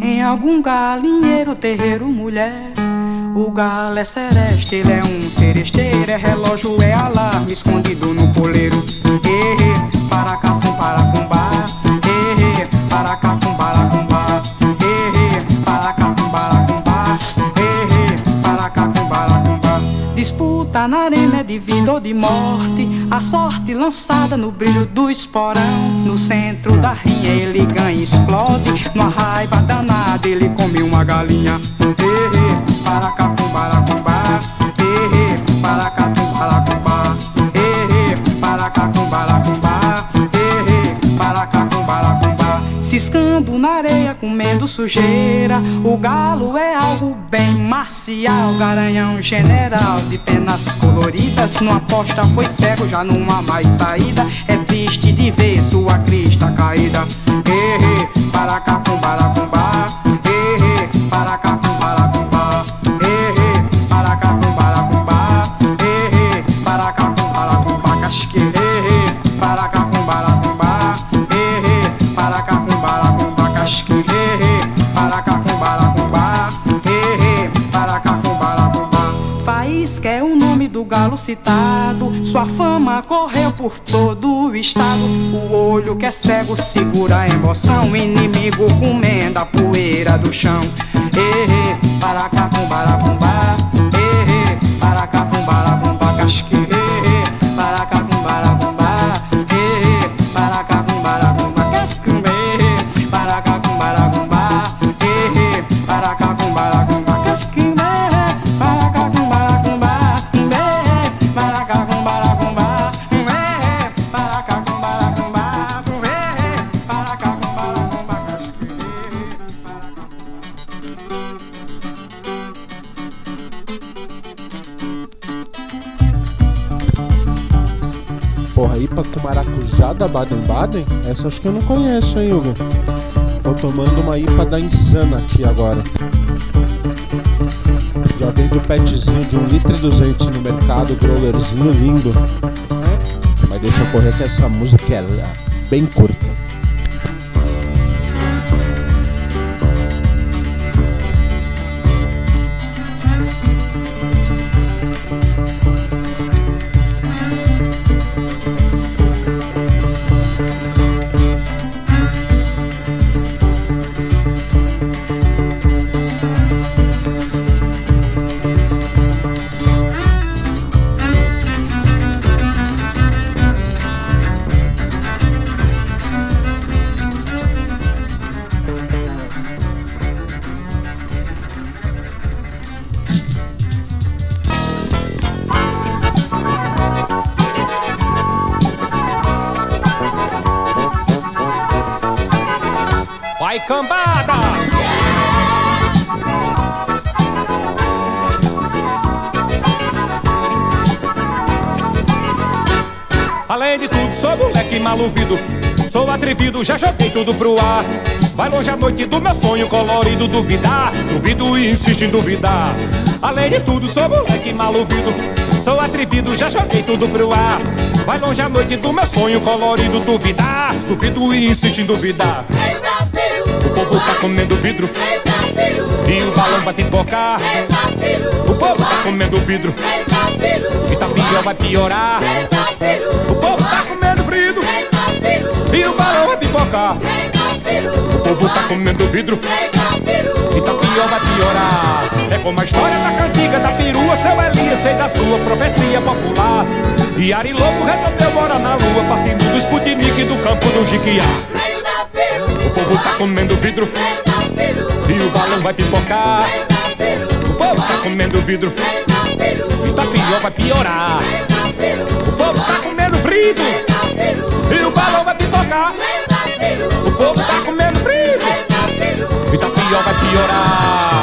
em algum galinheiro, terreiro, mulher. O galo é sereste, ele é um seresteiro, é relógio, é alarme escondido no poleiro. Eh, para cá, para com de vida ou de morte. A sorte lançada no brilho do esporão. No centro da rinha ele ganha e explode. Numa raiva danada ele come uma galinha. Eh, eh, para cá, com para com bar. Bar. Ciscando na areia, comendo sujeira. O galo é algo bem marcial. Garanhão general de penas coloridas. Numa aposta foi cego, já não há mais saída. É triste de ver sua crista caída. Eh, eh, para cá, para eh, para cá, Sua fama correu por todo o estado. O olho que é cego segura a emoção. Inimigo comendo a poeira do chão. Eh, eh, para cá, com para com bar. Eh, Baden-Baden? Essa acho que eu não conheço, hein, Hugo? Tô tomando uma IPA da Insana aqui agora. Já vende o petzinho de 1 litro e 200 no mercado, growlerzinho lindo. Mas deixa eu correr que essa música é bem curta. Sou atrevido, já joguei tudo pro ar. Vai longe a noite do meu sonho colorido Duvidar, duvido e insisto em duvidar. Além de tudo, sou moleque maluquido Sou atrevido, já joguei tudo pro ar. Vai longe a noite do meu sonho colorido Duvidar, duvido e insisto em duvidar. O povo tá comendo vidro. E o balão vai pipocar O povo tá comendo vidro. E tá pior, vai piorar. O povo tá comendo vidro E o balão vai pipocar O povo tá comendo vidro. E tá pior, vai piorar. É como a história da cantiga da perua Seu Elias fez a sua profecia popular. E Ari Lobo resolveu morar na lua Partindo do Sputnik do campo do Jiquiá. O povo tá comendo vidro. E o balão vai pipocar. O povo tá comendo vidro. E tá pior, vai piorar. O povo tá comendo vidro E o balão vai pipocar O povo tá comendo vidro E tá pior, vai piorar.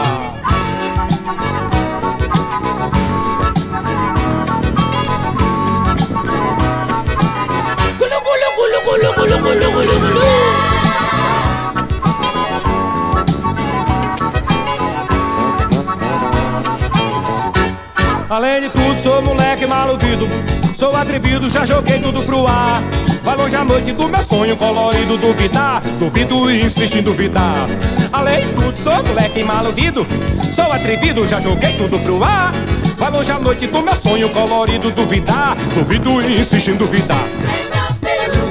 Além de tudo, sou moleque maluquido. Sou atrevido, já joguei tudo pro ar. Vai longe a noite do meu sonho colorido, duvidar. Duvido e insisto em duvidar. Além de tudo, sou moleque maluquido. Sou atrevido, já joguei tudo pro ar. Vai longe a noite do meu sonho colorido, duvidar. Duvido e insisto em duvidar.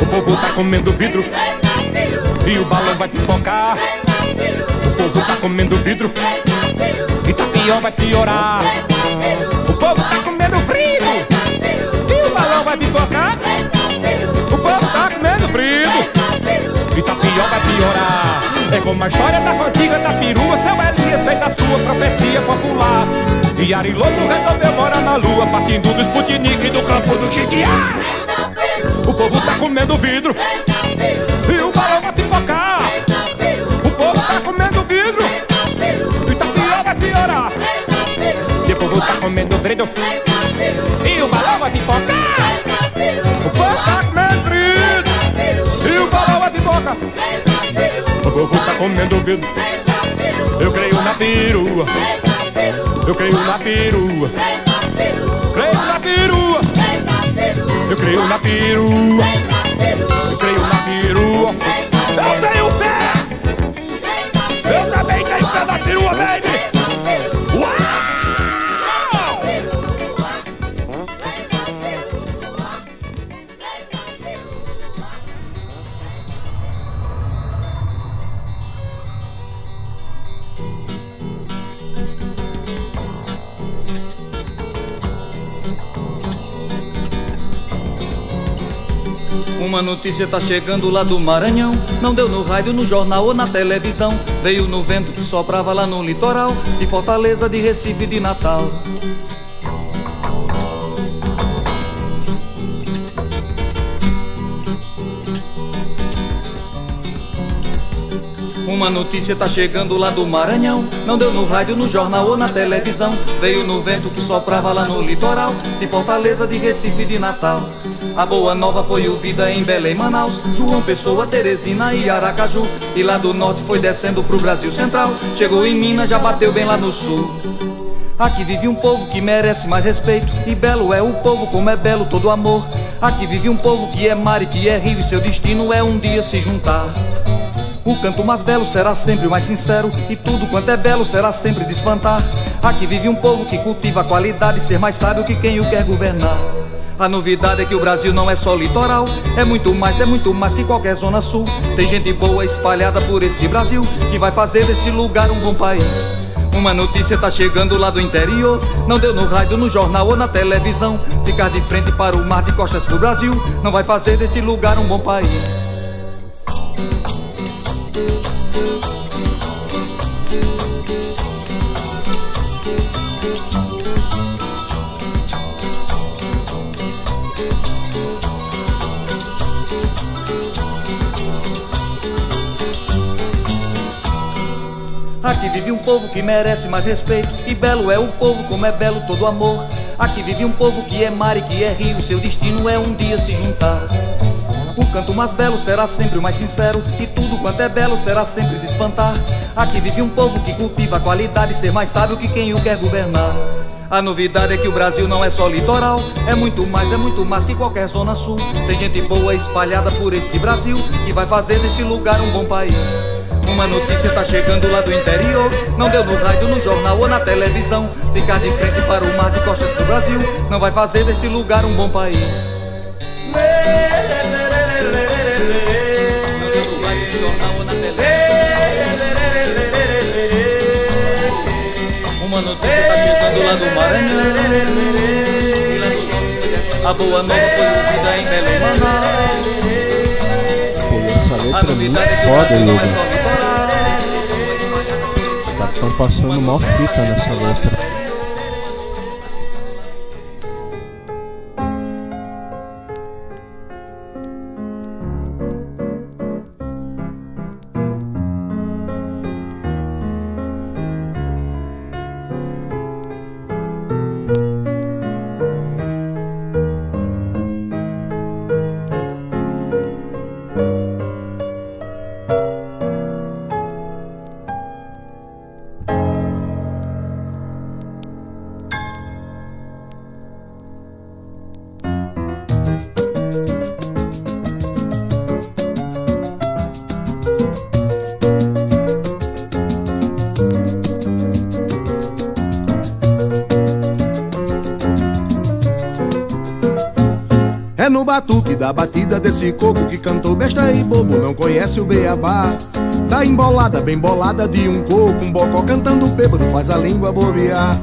O povo tá comendo vidro. E o balão vai pipocar. O povo tá comendo vidro. E tá pior, vai piorar. O povo tá comendo frigo. E o balão vai pipocar. E tá pior, vai piorar. É como a história da antiga da perua. Seu Elias fez a sua profecia popular. E Ariloto resolveu morar na lua. Partindo do Sputnik e do campo do Chiquiá. O povo tá comendo vidro. E o balão vai pipocar. O povo tá comendo vidro. E tá pior, vai piorar. E o povo tá comendo vidro. E o balão vai pipocar. Pipocar. O povo tá comendo vidro. Eu creio na perua. Eu creio na perua. Creio na perua. Eu creio na perua. Eu creio na perua. Eu tenho fé. Eu também tenho fé na perua, baby. Uma notícia tá chegando lá do Maranhão. Não deu no rádio, no jornal ou na televisão. Veio no vento que soprava lá no litoral. De Fortaleza, de Recife, de Natal. Uma notícia tá chegando lá do Maranhão. Não deu no rádio, no jornal ou na televisão. Veio no vento que soprava lá no litoral. De Fortaleza, de Recife, de Natal. A boa nova foi ouvida em Belém, Manaus. João Pessoa, Teresina e Aracaju. E lá do norte foi descendo pro Brasil Central. Chegou em Minas, já bateu bem lá no sul. Aqui vive um povo que merece mais respeito. E belo é o povo, como é belo todo amor. Aqui vive um povo que é mar e que é rio. E seu destino é um dia se juntar. O canto mais belo será sempre o mais sincero E tudo quanto é belo será sempre de espantar. Aqui vive um povo que cultiva a qualidade Ser mais sábio que quem o quer governar. A novidade é que o Brasil não é só litoral É muito mais, é muito mais que qualquer zona sul. Tem gente boa espalhada por esse Brasil Que vai fazer deste lugar um bom país. Uma notícia tá chegando lá do interior Não deu no rádio, no jornal ou na televisão. Ficar de frente para o mar de costas do Brasil Não vai fazer deste lugar um bom país Aqui vive um povo que merece mais respeito. E belo é o povo como é belo todo amor. Aqui vive um povo que é mar e que é rio. Seu destino é um dia se juntar. O canto mais belo será sempre o mais sincero. E tudo quanto é belo será sempre de espantar. Aqui vive um povo que cultiva a qualidade. Ser mais sábio que quem o quer governar. A novidade é que o Brasil não é só litoral. É muito mais, é muito mais que qualquer zona sul. Tem gente boa espalhada por esse Brasil Que vai fazer desse lugar um bom país uma notícia tá chegando lá do interior. Não deu no rádio, no jornal ou na televisão. Ficar de frente para o mar de costas do Brasil Não vai fazer deste lugar um bom país. Uma notícia tá chegando lá do Maranhão. A boa nova foi ouvida em Belém, Manaus letra muito foda, Luga. Tá tão passando mó fita nessa letra. Da batida desse coco que cantou besta e bobo, não conhece o beabá. Tá embolada, bem bolada de um coco, um bocó cantando bêbado, faz a língua bobear.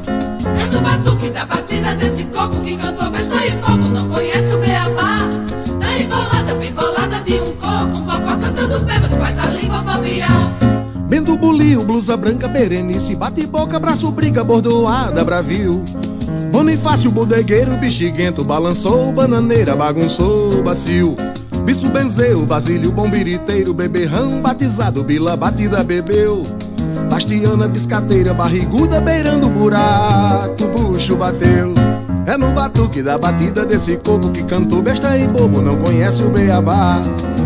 É no batuque da batida desse coco que cantou besta e bobo, não conhece o beabá. Tá embolada, bem bolada de um coco, um bocó cantando bêbado, faz a língua bobear. Bento bulio, blusa branca, berenice, bate boca, braço, briga, bordoada, bravio. Bonifácio, bodegueiro, bexiguento, balançou, bananeira, bagunçou, bacio. Bispo benzeu, basílio, bombiriteiro, beberrão, batizado, bila, batida, bebeu. Bastiana, biscateira, barriguda, beirando o buraco, bucho bateu. É no batuque da batida desse coco que cantou besta e bobo, não conhece o beabá.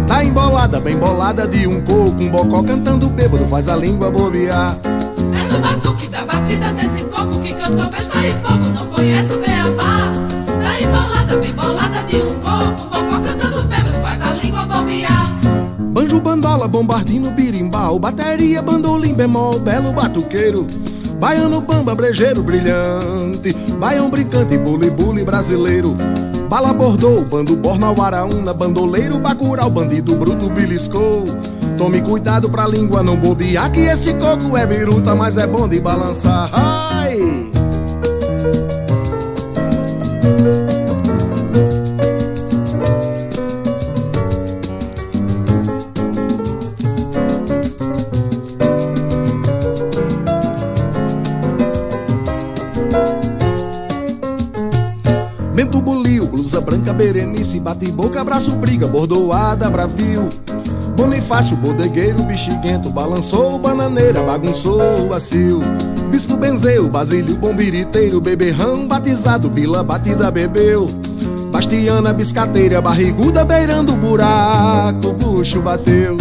Tá embolada, bem bolada de um coco, um bocó cantando bêbado, faz a língua bobear. No batuque da batida desse coco que cantou besta e bobo, não conhece o beabá. Tá embolada, bem bolada de um coco, bocó cantando bêbado, faz a língua bobear. Banjo, bandola, bombardino, birimbau, bateria, bandolim, bemol, belo batuqueiro. Baiano, bamba, brejeiro, brilhante, baião brincante, bule, bule brasileiro. Bala bordou, bando bornal, araúna, bandoleiro, bacural, bandido bruto, beliscou. Tome cuidado pra língua não bobear, que esse coco é biruta, mas é bom de balançar. Ai! Berenice, bate boca, braço, briga, bordoada, bravio. Bonifácio, bodegueiro, bexiguento, balançou, bananeira, bagunçou, bacio. Bispo benzeu, basílio, bombiriteiro, beberrão, batizado, bila, batida, bebeu. Bastiana, biscateira, barriguda, beirando o buraco, bucho bateu.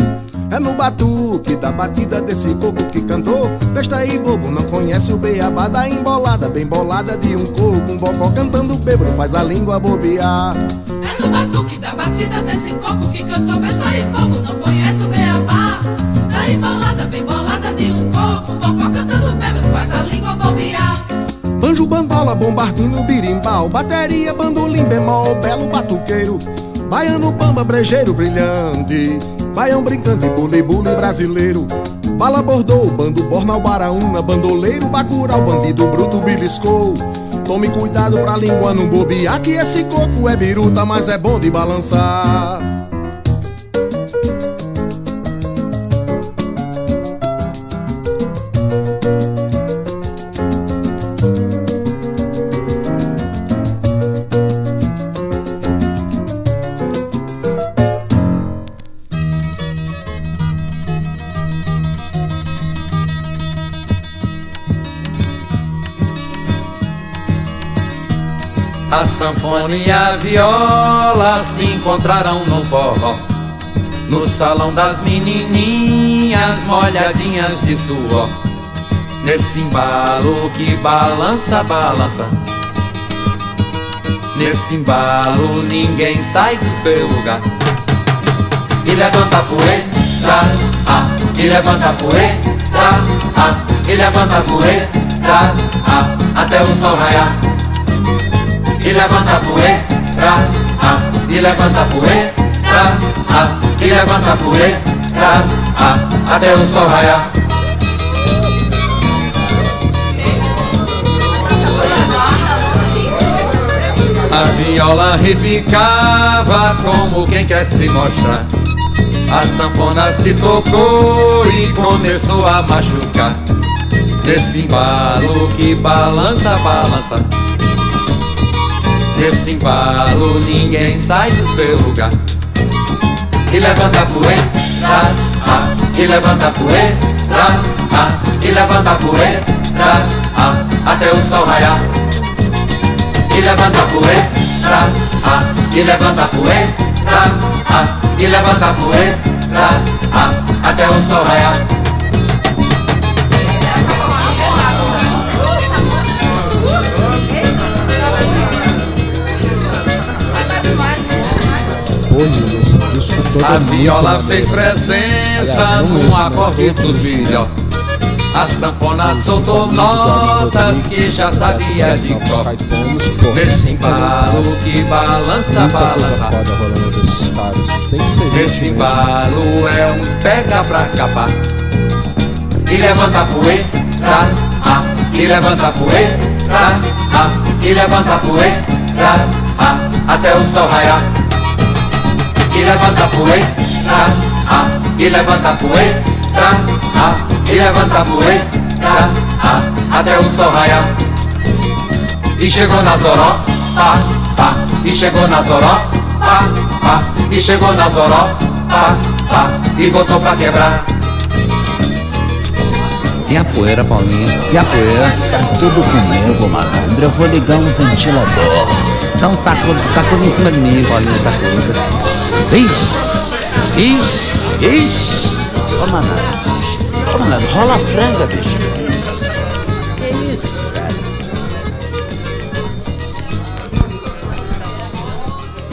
É no batuque da batida desse coco que cantou Besta aí bobo, não conhece o beabá da embolada Bem bolada de um coco, um bocó cantando bêbado Faz a língua bobear No batuque da batida desse coco que cantou besta e bobo, não conhece o beabá. Tá embolada, bem bolada de um coco, bocó cantando bêbado, faz a língua bobear. Banjo, bandola, bombardino, birimbau Bateria, bandolim, bemol, belo batuqueiro Baiano, bamba, brejeiro, brilhante Baião brincante, bule, bule brasileiro Bala bordou, bando bornal, baraúna Bandoleiro, bacural, bandido bruto, beliscou Tome cuidado pra língua não bobear Que esse coco é biruta, mas é bom de balançar A sanfona e a viola se encontraram no forró. No salão das menininhas molhadinhas de suor. Nesse embalo que balança, balança. Nesse embalo ninguém sai do seu lugar. E levanta a poeira, ah, e levanta a poeira, ah, e levanta a poeira, ah, até o sol raiar e levanta a poeira, ah, e levanta a poeira, ah, e levanta a poeira, ah, até o sol raiar. A viola repicava como quem quer se mostrar. A sanfona se tocou e começou a machucar. Nesse embalo que balança, balança. Nesse embalo ninguém sai do seu lugar. E levanta a poeira, ah, e levanta a poeira, ah, e levanta a poeira, ah, até o sol raiar. E levanta a poeira, ah, e levanta a poeira, ah, e levanta a poeira, ah, até o sol raiar A viola maneiro. fez presença mas acorde dos né? milhos A sanfona soltou notas que já sabia de cor. Nesse embalo que balança, balança. Esse embalo é um pega pra capar. E levanta poeira, ah, e levanta poeira, ah, e levanta poeira, ah, até o sol raiar E levanta poeira, ah, e levanta poeira, ah, e levanta poeira, ah, até o sol raiar E chegou na zoró, pá, pá, e chegou na zoró, pá, pá, e chegou na zoró, pá, pá, e botou pra quebrar E a poeira, Paulinho? E a poeira? Tá tudo comigo, malandro. Eu vou ligar um ventilador. Então sacuda, sacuda em cima de mim, Paulinho, sacuda. Ixi, ixi, ixi. Ô, malandro. Ô, rola a franga, bicho. Que isso, cara?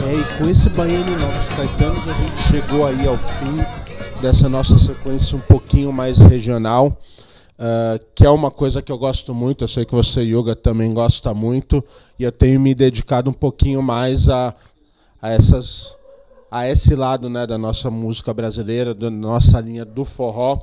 É, e com esse Baiano Novos Caetanos a gente chegou aí ao fim dessa nossa sequência um pouquinho mais regional, ah, que é uma coisa que eu gosto muito, eu sei que você, Yoga, também gosta muito, e eu tenho me dedicado um pouquinho mais a, a essas a esse lado né, da nossa música brasileira, da nossa linha do forró.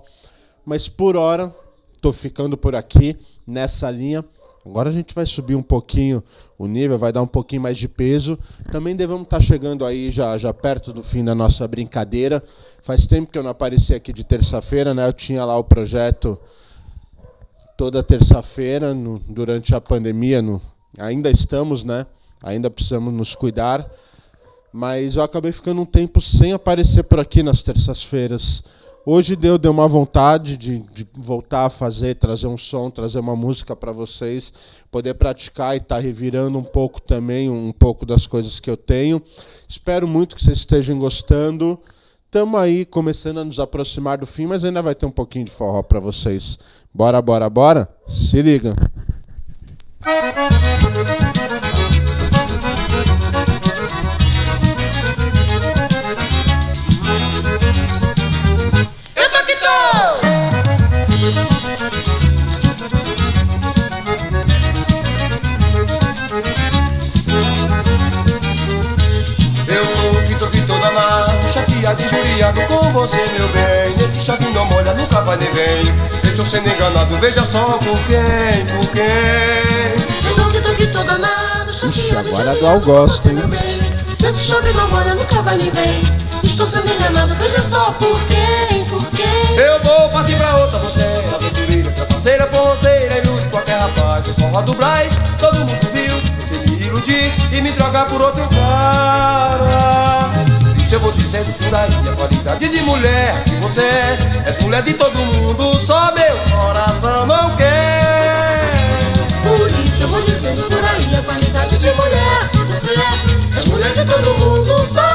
Mas por hora, tô ficando por aqui nessa linha. Agora a gente vai subir um pouquinho o nível, vai dar um pouquinho mais de peso. Também devemos estar chegando aí já, já perto do fim da nossa brincadeira. Faz tempo que eu não apareci aqui de terça-feira, né? Eu tinha lá o projeto toda terça-feira durante a pandemia. no- ainda estamos, né? Ainda precisamos nos cuidar. Mas eu acabei ficando um tempo sem aparecer por aqui nas terças-feiras. Hoje deu, deu uma vontade de, de voltar a fazer, trazer um som, trazer uma música para vocês, poder praticar e estar revirando um pouco também, um pouco das coisas que eu tenho. Espero muito que vocês estejam gostando. Estamos aí começando a nos aproximar do fim, mas ainda vai ter um pouquinho de forró para vocês. Bora, bora, bora? Se liga. Eu chateado e injuriado com você, meu bem. Nesse chave não molha, nunca vai nem vem. Estou sendo enganado, veja só por quem, por quem. Eu tô que tô que tô danado, Ixi, agora Gal gosta, hein? Nesse chove não molha, nunca vai nem vem. Estou sendo enganado, veja só por quem, por quem. Eu vou partir pra outra, você é aventureira, trapaceira, ilude qualquer rapaz. O forró do Braz, todo mundo viu. Você me iludir e me trocar por outro cara. Isso eu vou dizendo por aí, a qualidade de mulher que você é. És mulher de todo mundo, só meu coração não quer. Por isso eu vou dizendo por aí a qualidade de mulher que você é. És mulher de todo mundo, só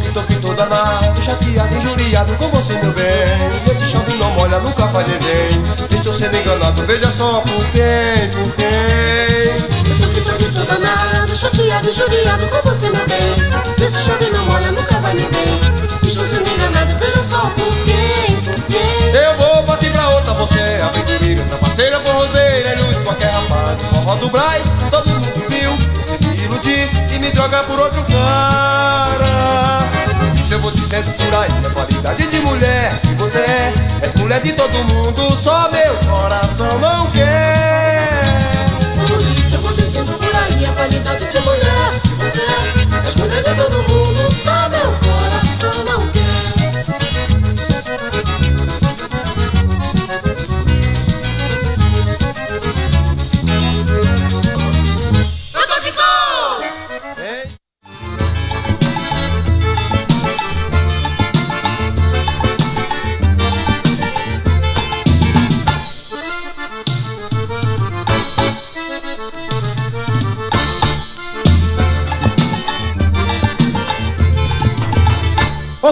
tô! Que tô danado, chateado, injuriado com você, meu bem. Esse chove não molha, nunca vai nem Estou sendo enganado, veja só por quem, por quem. Eu tô que tô que tô danado, chateado judiado com você, meu bem. Esse chove não molha, nunca vai bem. Estou sendo enganado, veja só por quem, por quem. Eu vou partir pra outra, você é aventureira, trapaceira, forrozeira, ilude qualquer rapaz. Forró do Braz, todo mundo viu. Você me iludir e me jogar por outro cara. Eu vou dizendo por aí, a qualidade de mulher que você é. És mulher de todo mundo, só meu coração não quer. Por isso eu vou dizendo por aí a qualidade de mulher que você é. És mulher de todo mundo, só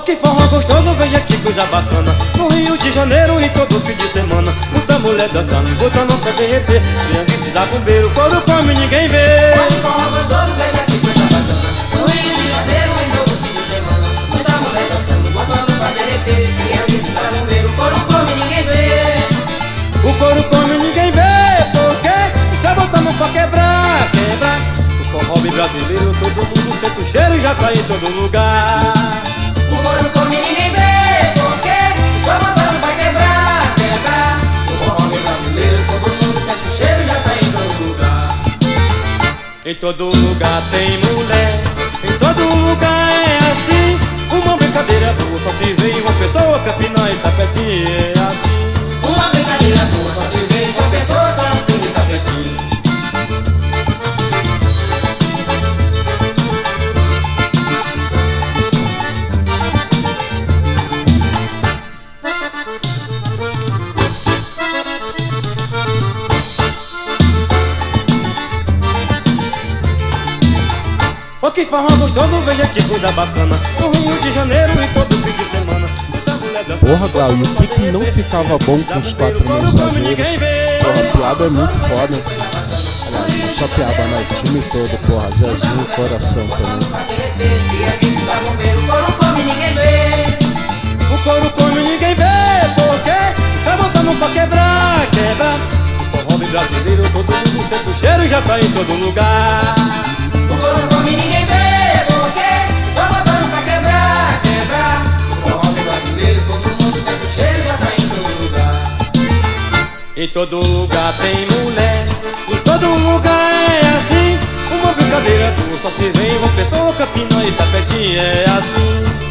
que forró gostoso, veja que coisa bacana. No Rio de Janeiro e todo fim de semana Muita mulher dançando, botando pra derreter Trianguice, zabumbeiro, couro come ninguém vê. Que forró gostoso, veja que coisa bacana. No Rio de Janeiro e todo fim de semana Muita mulher dançando, botando pra derreter Trianguice, zabumbeiro, couro come ninguém vê. O couro come ninguém vê Porque está botando pra quebrar, quebrar. O forró brasileiro, todo mundo sente o cheiro e já tá em todo lugar em todo lugar. Em todo lugar tem mulher Em todo lugar é assim. Uma brincadeira boa só se vê em uma pessoa Capinar e tapetinho é assim. Uma brincadeira boa só se Ô que forró gostoso, veja que coisa bacana No Rio de Janeiro e todo fim de semana Porra, Glau, e o que, que não ficava bom com os quatro mensageiros? Porra, a piada é muito foda. Aliás, não só piada, né? O time todo, porra, Zezinho, coração também. O couro come ninguém vê O couro come ninguém vê Porque tá botando pra quebrar, quebrar O forró brasileiro, todo mundo sente o cheiro e já tá em todo lugar O couro come Em todo lugar tem mulher Em todo lugar é assim. Uma brincadeira boa só se vê em uma pessoa Capina e tapetinho é assim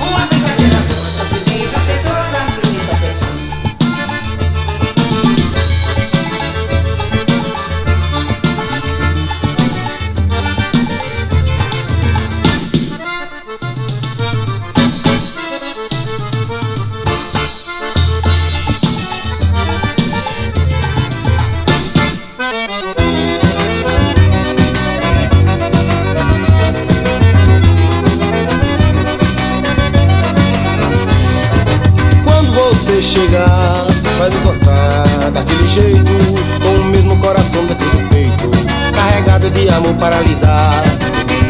chegar, vai me encontrar daquele jeito, com o mesmo coração do peito, carregado de amor para lhe dar.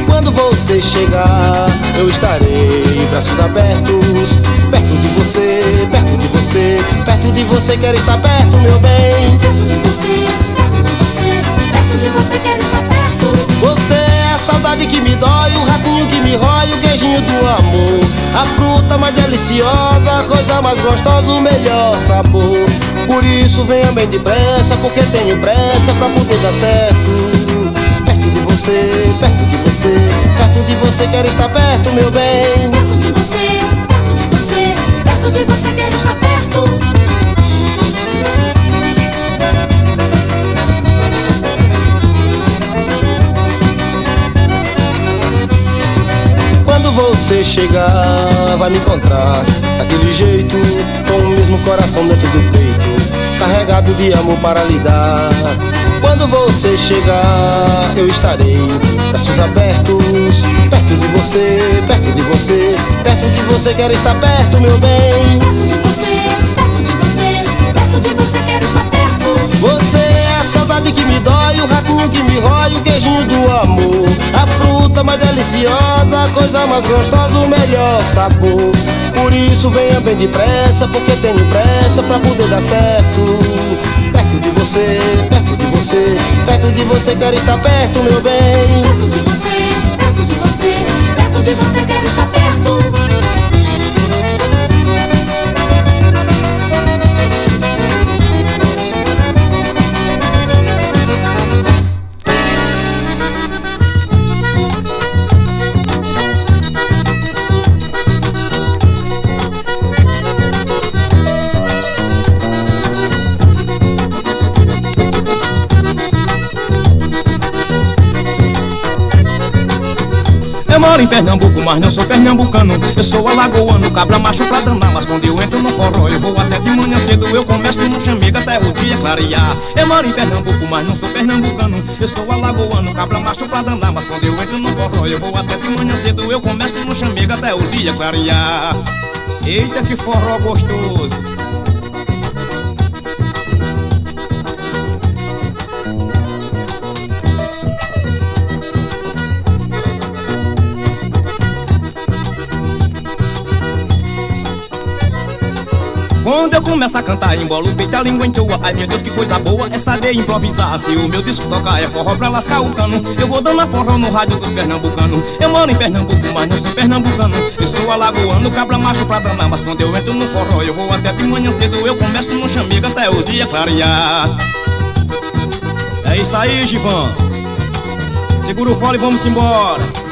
Quando você chegar, eu estarei, braços abertos, perto de você, perto de você, perto de você, quero estar perto, meu bem. Perto de você, perto de você, perto de você quero estar perto. Você é a saudade que me dói, o ratinho que me rói, o queijinho do amor. A fruta mais deliciosa, a coisa mais gostosa, o melhor sabor. Por isso venha bem depressa, porque tenho pressa pra poder dar certo. Perto de você, perto de você, perto de você, quero estar perto, meu bem. Perto de você, perto de você, perto de você quero estar você chegar, vai me encontrar daquele jeito, com o mesmo coração dentro do peito, carregado de amor para lhe dar. Quando você chegar, eu estarei, braços abertos, perto de você, perto de você, perto de você, quero estar perto, meu bem. Perto de você, perto de você, perto de você quero estar perto. Você saudade que me dói, o ratinho que me rói, o queijinho do amor. A fruta mais deliciosa, a coisa mais gostosa, o melhor sabor. Por isso venha bem depressa, porque tenho pressa pra poder dar certo. Perto de você, perto de você, perto de você, quero estar perto, meu bem. Perto de você, perto de você, perto de você quero estar perto. Eu moro em Pernambuco, mas não sou pernambucano. Eu sou alagoano, cabra macho pra danar. Mas quando eu entro no forró eu vou até de manhã cedo. Eu começo no chamiga até o dia clarear. Eu moro em Pernambuco, mas não sou pernambucano. Eu sou alagoano, cabra macho pra danar. Mas quando eu entro no forró eu vou até de manhã cedo. Eu começo no chamiga até o dia clarear. Eita que forró gostoso Quando eu começo a cantar, embolo o peito, a língua entoa. Ai meu Deus, que coisa boa é saber improvisar. Se o meu disco tocar é forró pra lascar o cano. Eu vou dando a forró no rádio dos pernambucanos Eu moro em Pernambuco, mas não sou pernambucano. Eu sou alagoano, cabra macho pra danar Mas quando eu entro no forró, eu vou até de manhã cedo. Eu começo no chamiga até o dia clarear. É isso aí, Givan. Segura o fole e vamos embora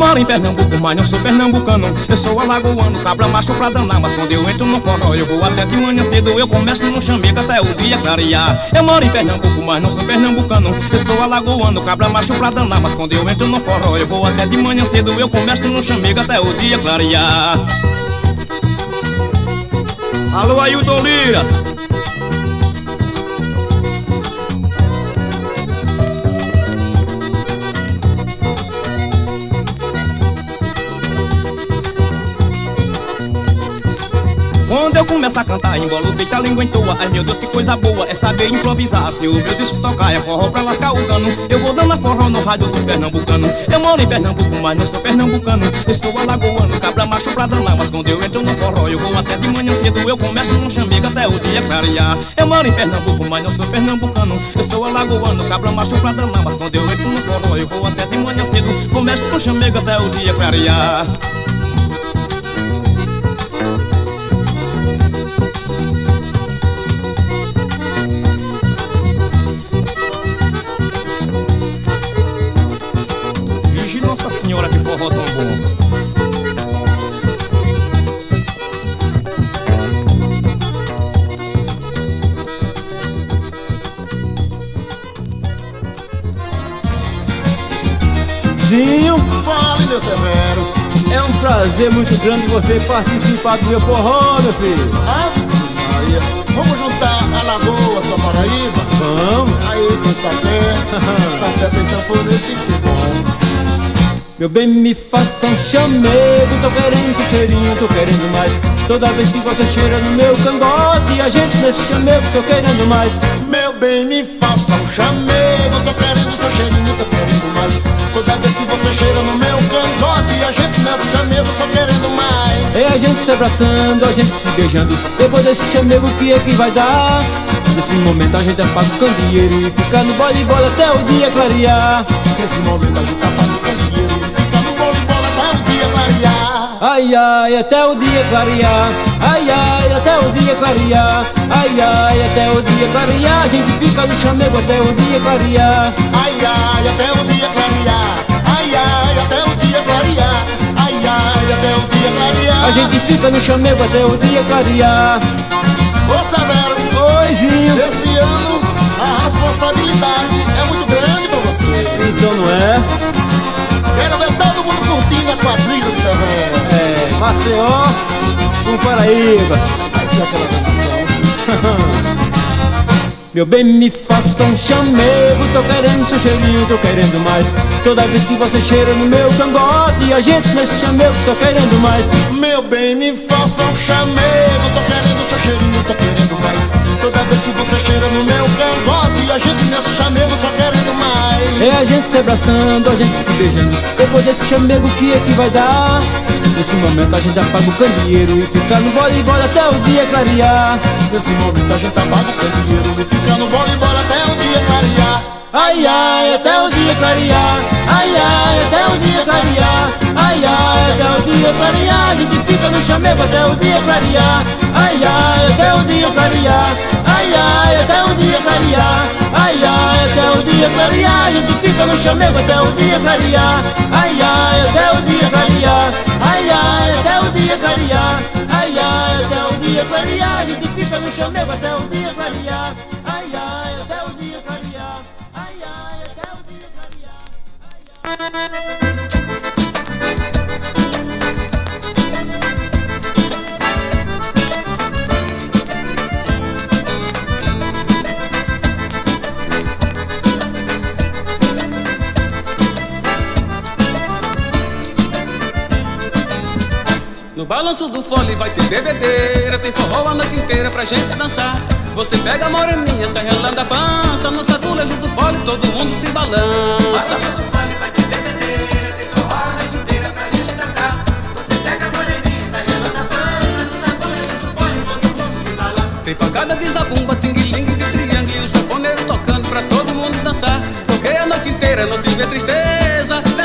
moro em Pernambuco, mas não sou pernambucano. Eu sou alagoano, cabra macho pra danar Mas quando eu entro no forró eu vou até de manhã cedo. Eu começo no chamiga até o dia clarear. Eu moro em Pernambuco, mas não sou pernambucano. Eu sou alagoano, cabra macho pra danar Mas quando eu entro no forró eu vou até de manhã cedo. Eu começo no chamiga até o dia clarear. Alô, Ailton Lira Começo a cantar, embolo o peito, a língua entoa. Ai meu Deus, que coisa boa é saber improvisar. Se o meu disco tocar é forró pra lascar o cano. Eu vou dando a forró no rádio dos pernambucanos Eu moro em Pernambuco, mas não sou pernambucano. Eu sou alagoano, cabra macho pra danar. Mas quando eu entro no forró, eu vou até de manhã cedo. Eu começo no chamiga até o dia clarear. Eu moro em Pernambuco, mas não sou pernambucano. Eu sou alagoano, cabra macho pra danar. Mas quando eu entro no forró, eu vou até de manhã cedo. Começo no chamiga até o dia clarear prazer muito grande você participar do meu forró, meu filho. Ave Maria, vamos juntar a Lagoa com a Paraíba? Vamos. Aí tem sapé, sapé tem sanfoneiro, tem que ser bom. Meu bem, me faça um chamego, tô querendo seu cheirinho, tô querendo mais. Toda vez que você cheira no meu cangote, a gente nesse chamego, tô querendo mais. Meu bem, me faça um chamego, tô querendo seu cheirinho, tô querendo mais. Toda vez que você cheira no meu cangote, a gente nesse chamego, só querendo mais. É a gente se abraçando, a gente se beijando. Depois desse chamego, o que é que vai dar? Nesse momento a gente apaga o candeeiro e fica no bola e bola até o dia clarear. Nesse momento a gente apaga o candeeiro e fica no bola e bola até o dia clarear. Ai ai, até o dia clarear. Ai ai, até o dia clarear. Ai ai, até o dia clarear. A gente fica no chamego até o dia clarear. Ai ai, até o dia clarear. A gente fica no chamego até o dia clarear. Ô Severo, Oizinho. esse ano a responsabilidade é muito grande pra você. Então não é? Quero ver todo mundo curtindo a quadrilha do Severo. É, Maceió com Paraíba. Vai ser aquela canção. Meu bem, me faça um chamego Tô querendo seu cheirinho, tô querendo mais Toda vez que você cheira no meu cangote A gente nesse chamego, tô querendo mais Meu bem, me faça um chamego. Tô querendo seu cheirinho, tô querendo mais. Toda vez que É a gente se abraçando, a gente se beijando. Depois desse chamego, que é que vai dar? Nesse momento a gente apaga o candeeiro E fica no bola bola até o dia clarear. Nesse momento a gente apaga o candeeiro e fica no bola bola até o dia clarear. Ai ai, até o dia clarear. Ai ai, até o dia clarear. Ai ai, até o dia clarear. A gente fica no chamego até o dia clarear. Ai ai, até o dia clarear Ai ai, até o dia clarear. Ai ai, até o dia clarear. A gente fica no chamego até o dia clarear. Ai ai, até o dia clarear. Ai ai, até o dia clarear. Ai dia clarear, a gente fica no chamego até o dia clarear. Ai, ai, até o dia clarear. Ai, ai, até o dia No balanço do fole vai ter bebedeira, tem forró a noite inteira pra gente dançar. Você pega a moreninha, sai relando a pança, no saculejo do fole todo mundo se balança. Tem pancada de zabumba, tingue-lingue de triângulo e os japoneiros tocando pra todo mundo dançar. Porque a noite inteira não se vê tristeza,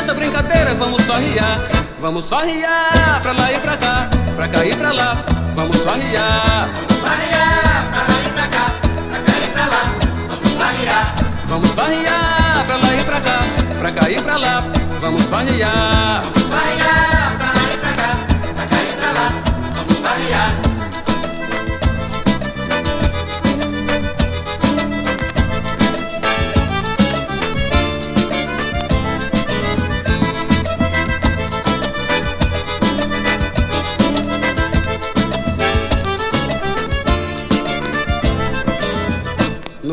nessa brincadeira vamos só riar. Vamos só riar, pra lá e pra cá, pra cá e pra lá. Vamos só riar. Vamos só riar, pra lá e pra cá, pra cá e pra lá. Vamos só riar. Vamos só riar, pra lá e pra cá, pra cá e pra lá. Vamos só riar. Vamos só riar, pra lá e pra cá, pra cá e pra lá. Vamos só riar.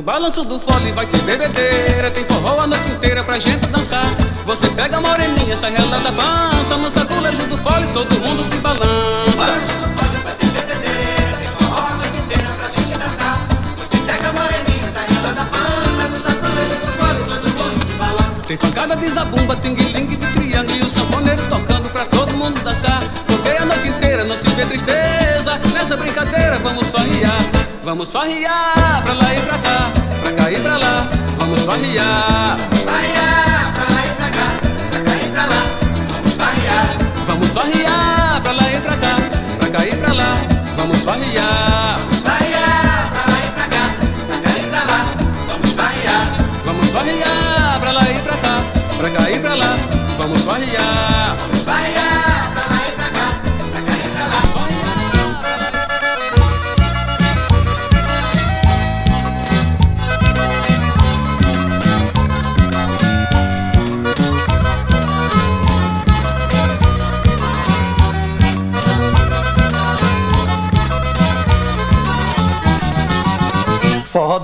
Balanço do fole vai ter bebedeira. Tem forró a noite inteira pra gente dançar. Você pega a moreninha, sai relando a pança. No saculejo do fole todo mundo se balança. Balanço do fole vai ter bebedeira. Tem forró a noite inteira pra gente dançar. Você pega a moreninha, sai relando a pança. No saculejo do fole todo mundo se balança. Tem pancada de zabumba, tingue-lingue de triângulo E o sanfoneiro tocando pra todo mundo dançar. Porque a noite inteira não se vê tristeza. Nessa brincadeira vamos só riar Vamos só riar, pra lá e pra cá, pra cá e pra lá. Vamos só riar. Vamos só riar, pra lá e pra cá, pra cá e pra lá. Vamos só riar. Vamos só riar, pra lá e pra cá, pra cá e pra lá. Vamos só riar,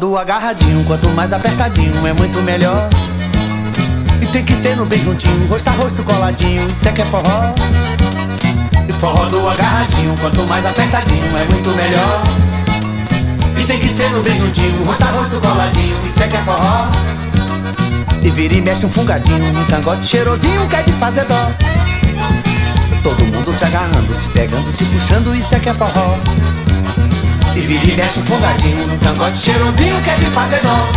Forró do agarradinho, quanto mais apertadinho é muito melhor. E tem que ser no bem juntinho, rosto a rosto coladinho, isso é que é forró. E forró do agarradinho, quanto mais apertadinho é muito melhor. E tem que ser no bem juntinho, rosto a rosto coladinho, isso é que é forró. E vira e mexe um fungadinho, um cangote cheirosinho que é de fazer dó. Todo mundo se agarrando, se pegando, se puxando, isso é que é forró. E vira e mexe um fungadinho num cangote cheirosinho que é de fazer dó.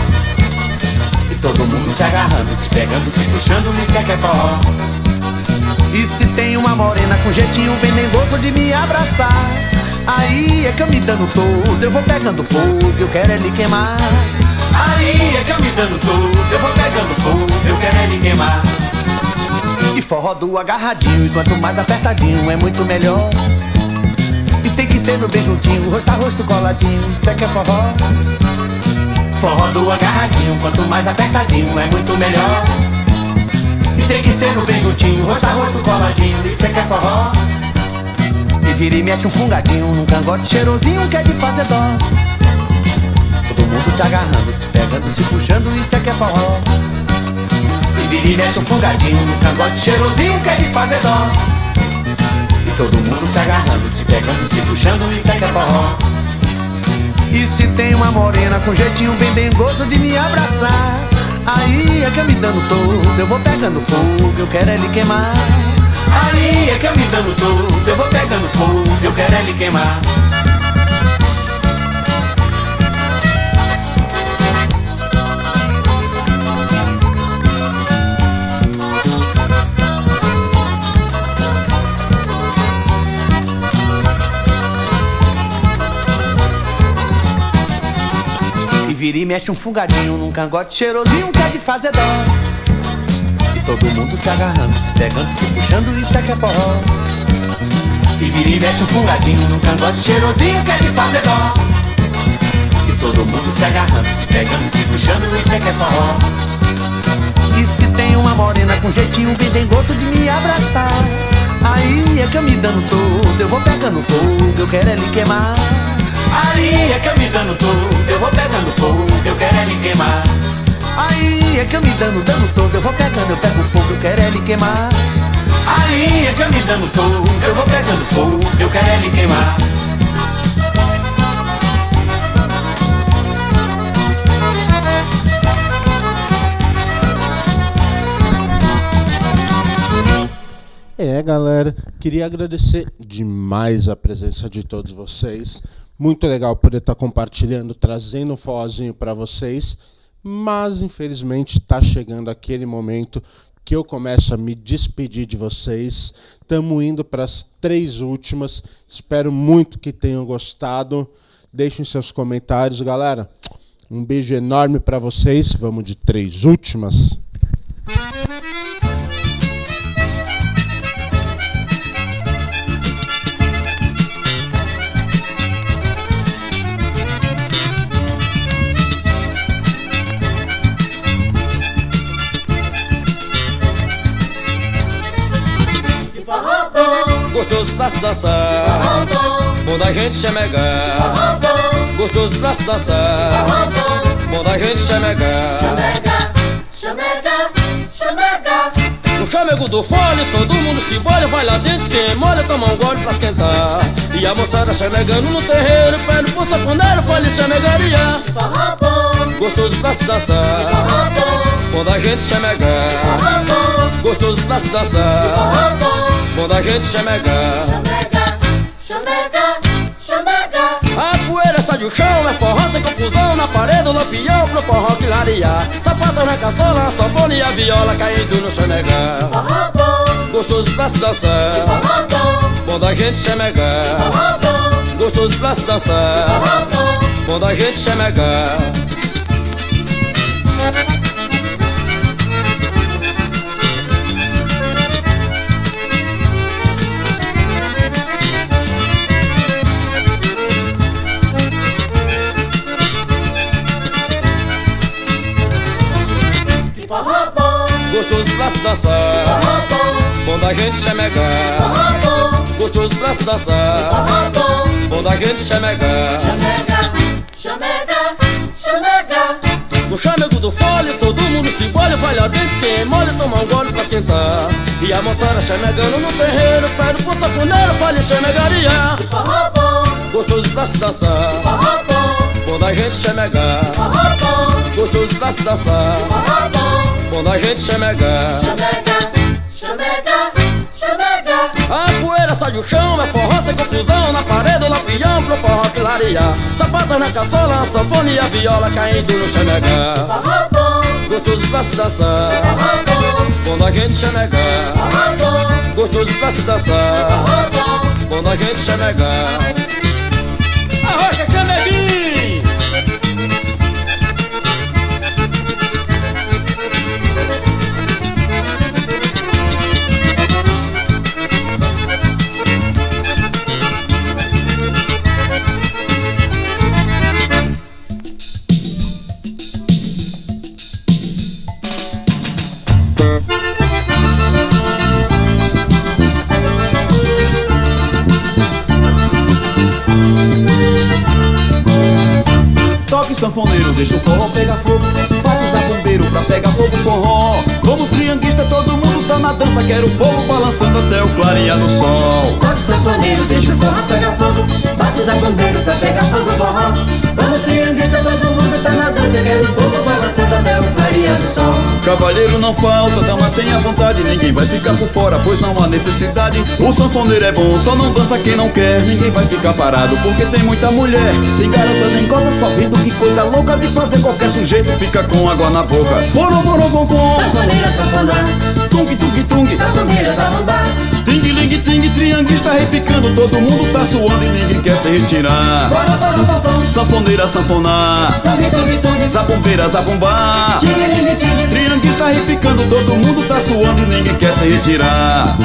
E todo mundo se agarrando, se pegando, se puxando, é que é forró. E se tem uma morena com jeitinho bem dengoso de me abraçar Aí é que eu me dando todo, eu vou pegando fogo, eu quero é lhe queimar. Aí é que eu me dando todo, eu vou pegando fogo, eu quero é lhe queimar. E forró do agarradinho, e quanto mais apertadinho é muito melhor tem que ser no bem juntinho, rosto a rosto coladinho, isso é que é forró. Forró do agarradinho, quanto mais apertadinho é muito melhor. E tem que ser no bem juntinho, rosto a rosto coladinho, isso é que é forró. E vira e mete um fungadinho num cangote cheirosinho que é de fazer dó. Todo mundo se agarrando, se pegando, se puxando, isso é que é forró. E vira e mete um fungadinho num cangote cheirosinho que é de fazer dó. E todo mundo se agarrando, se pegando, se puxando, isso é que é forró. E se tem uma morena com jeitinho bem dengoso de me abraçar, aí é que eu me dando todo, eu vou pegando fogo, eu quero é lhe queimar. Aí é que eu me dando todo, eu vou pegando fogo, eu quero é lhe queimar. Vira e mexe um fungadinho num cangote cheirosinho que é de fazer dó. E todo mundo se agarrando, pegando, se puxando, isso é que é forró. E vira e mexe um fungadinho num cangote cheirosinho que é de fazer dó. E todo mundo se agarrando, pegando, se puxando, isso é que é forró. E se tem uma morena com jeitinho que tem gosto de me abraçar Aí é que eu me dando todo, eu vou pegando fogo, eu quero é lhe queimar Aí é que eu me dando todo, eu vou pegando fogo, eu quero é lhe queimar. Aí é que eu me dando, dando todo, eu vou pegando, eu pego fogo, eu quero é lhe queimar Aí é que eu me dando todo, eu vou pegando fogo, eu quero é lhe queimar. É, galera, queria agradecer demais a presença de todos vocês. Muito legal poder estar compartilhando, trazendo um forrozinho para vocês. Mas infelizmente está chegando aquele momento que eu começo a me despedir de vocês. Estamos indo para as três últimas. Espero muito que tenham gostado. Deixem seus comentários, galera. Um beijo enorme para vocês. Vamos de três últimas. Gostoso pra se dançar. Bom da gente chamegar Gostoso pra se dançar. Bom da gente chamegar Chamega, chamega No chamego do fole todo mundo se bolha Vai lá dentro, quem molha toma um gole pra esquentar. E a moçada chamegando no terreiro Pede pro saponeiro, fole chamegaria Gostoso pra se dançar. Bom da gente chamegar Gostoso pra se dançar. Bom da gente chamegar Chamega, chamega A poeira sai do chão, é forró sem confusão. Na parede o lampião pro forró que laria. Sapato na caçola, sanfona e a viola Caindo no chamegar Gostoso pra se dançar. Bom. Da gente chamegar Gostoso pra se dançar Bom. Da gente chamegar Gostoso pra se dançar. Bom. Da gente chamegar Gostoso pra se dançar Bom da gente chamegar Chamega, chamega No chamego do fole todo mundo se bolha Vai lá dentro, quem molha toma um gole pra esquentar E a moçada chamegando no terreiro Pede pro saponeiro, fale chamegaria Gostoso pra se dançar Bom da gente chamegar Gostoso pra se dançar Bom da gente chamegar Chamega, chamega A poeira sai do chão, é forró sem confusão. Na parede o lampião pro forró que laria Sapato na caçola, sanfona e a viola Caindo no chamegar Gostoso pra se dançar. Bom. Da gente chamegar Gostoso pra se dançar. Bom. Da gente chamegar Arrocha chameguinho sanfoneiro, deixa o forró pegar fogo Bate zabumbeiro pra pegar fogo forró. Como trianguista todo mundo tá na dança Quero o povo balançando até o clarear do sol. Toque sanfoneiro, deixa o forró pegar fogo Bate zabumbeiro pra pegar fogo forró. Vamos trianguista, todo mundo tá na dança Quero o povo balançando até o clarear do sol Cavalheiro não falta, dama tenha vontade Ninguém vai ficar por fora, pois não há necessidade. O sanfoneiro é bom, só não dança quem não quer Ninguém vai ficar parado, porque tem muita mulher. Tem garota nem goza, só vendo que coisa louca De fazer qualquer sujeito fica com água na boca. Boro, boro, bom, bom. Sanfoneira, sanfonar Tung, tung, tung. Sanfoneira, zabumbar Ting, ting, trianguista repicando Todo mundo tá suando e ninguém quer se retirar. Bora, bora, bora, Sanfoneira, sanfonar Tung, tung, tung Zabumbeira, zabumbar Ting, ling, ting Trianguista repicando Todo mundo tá suando e ninguém quer se retirar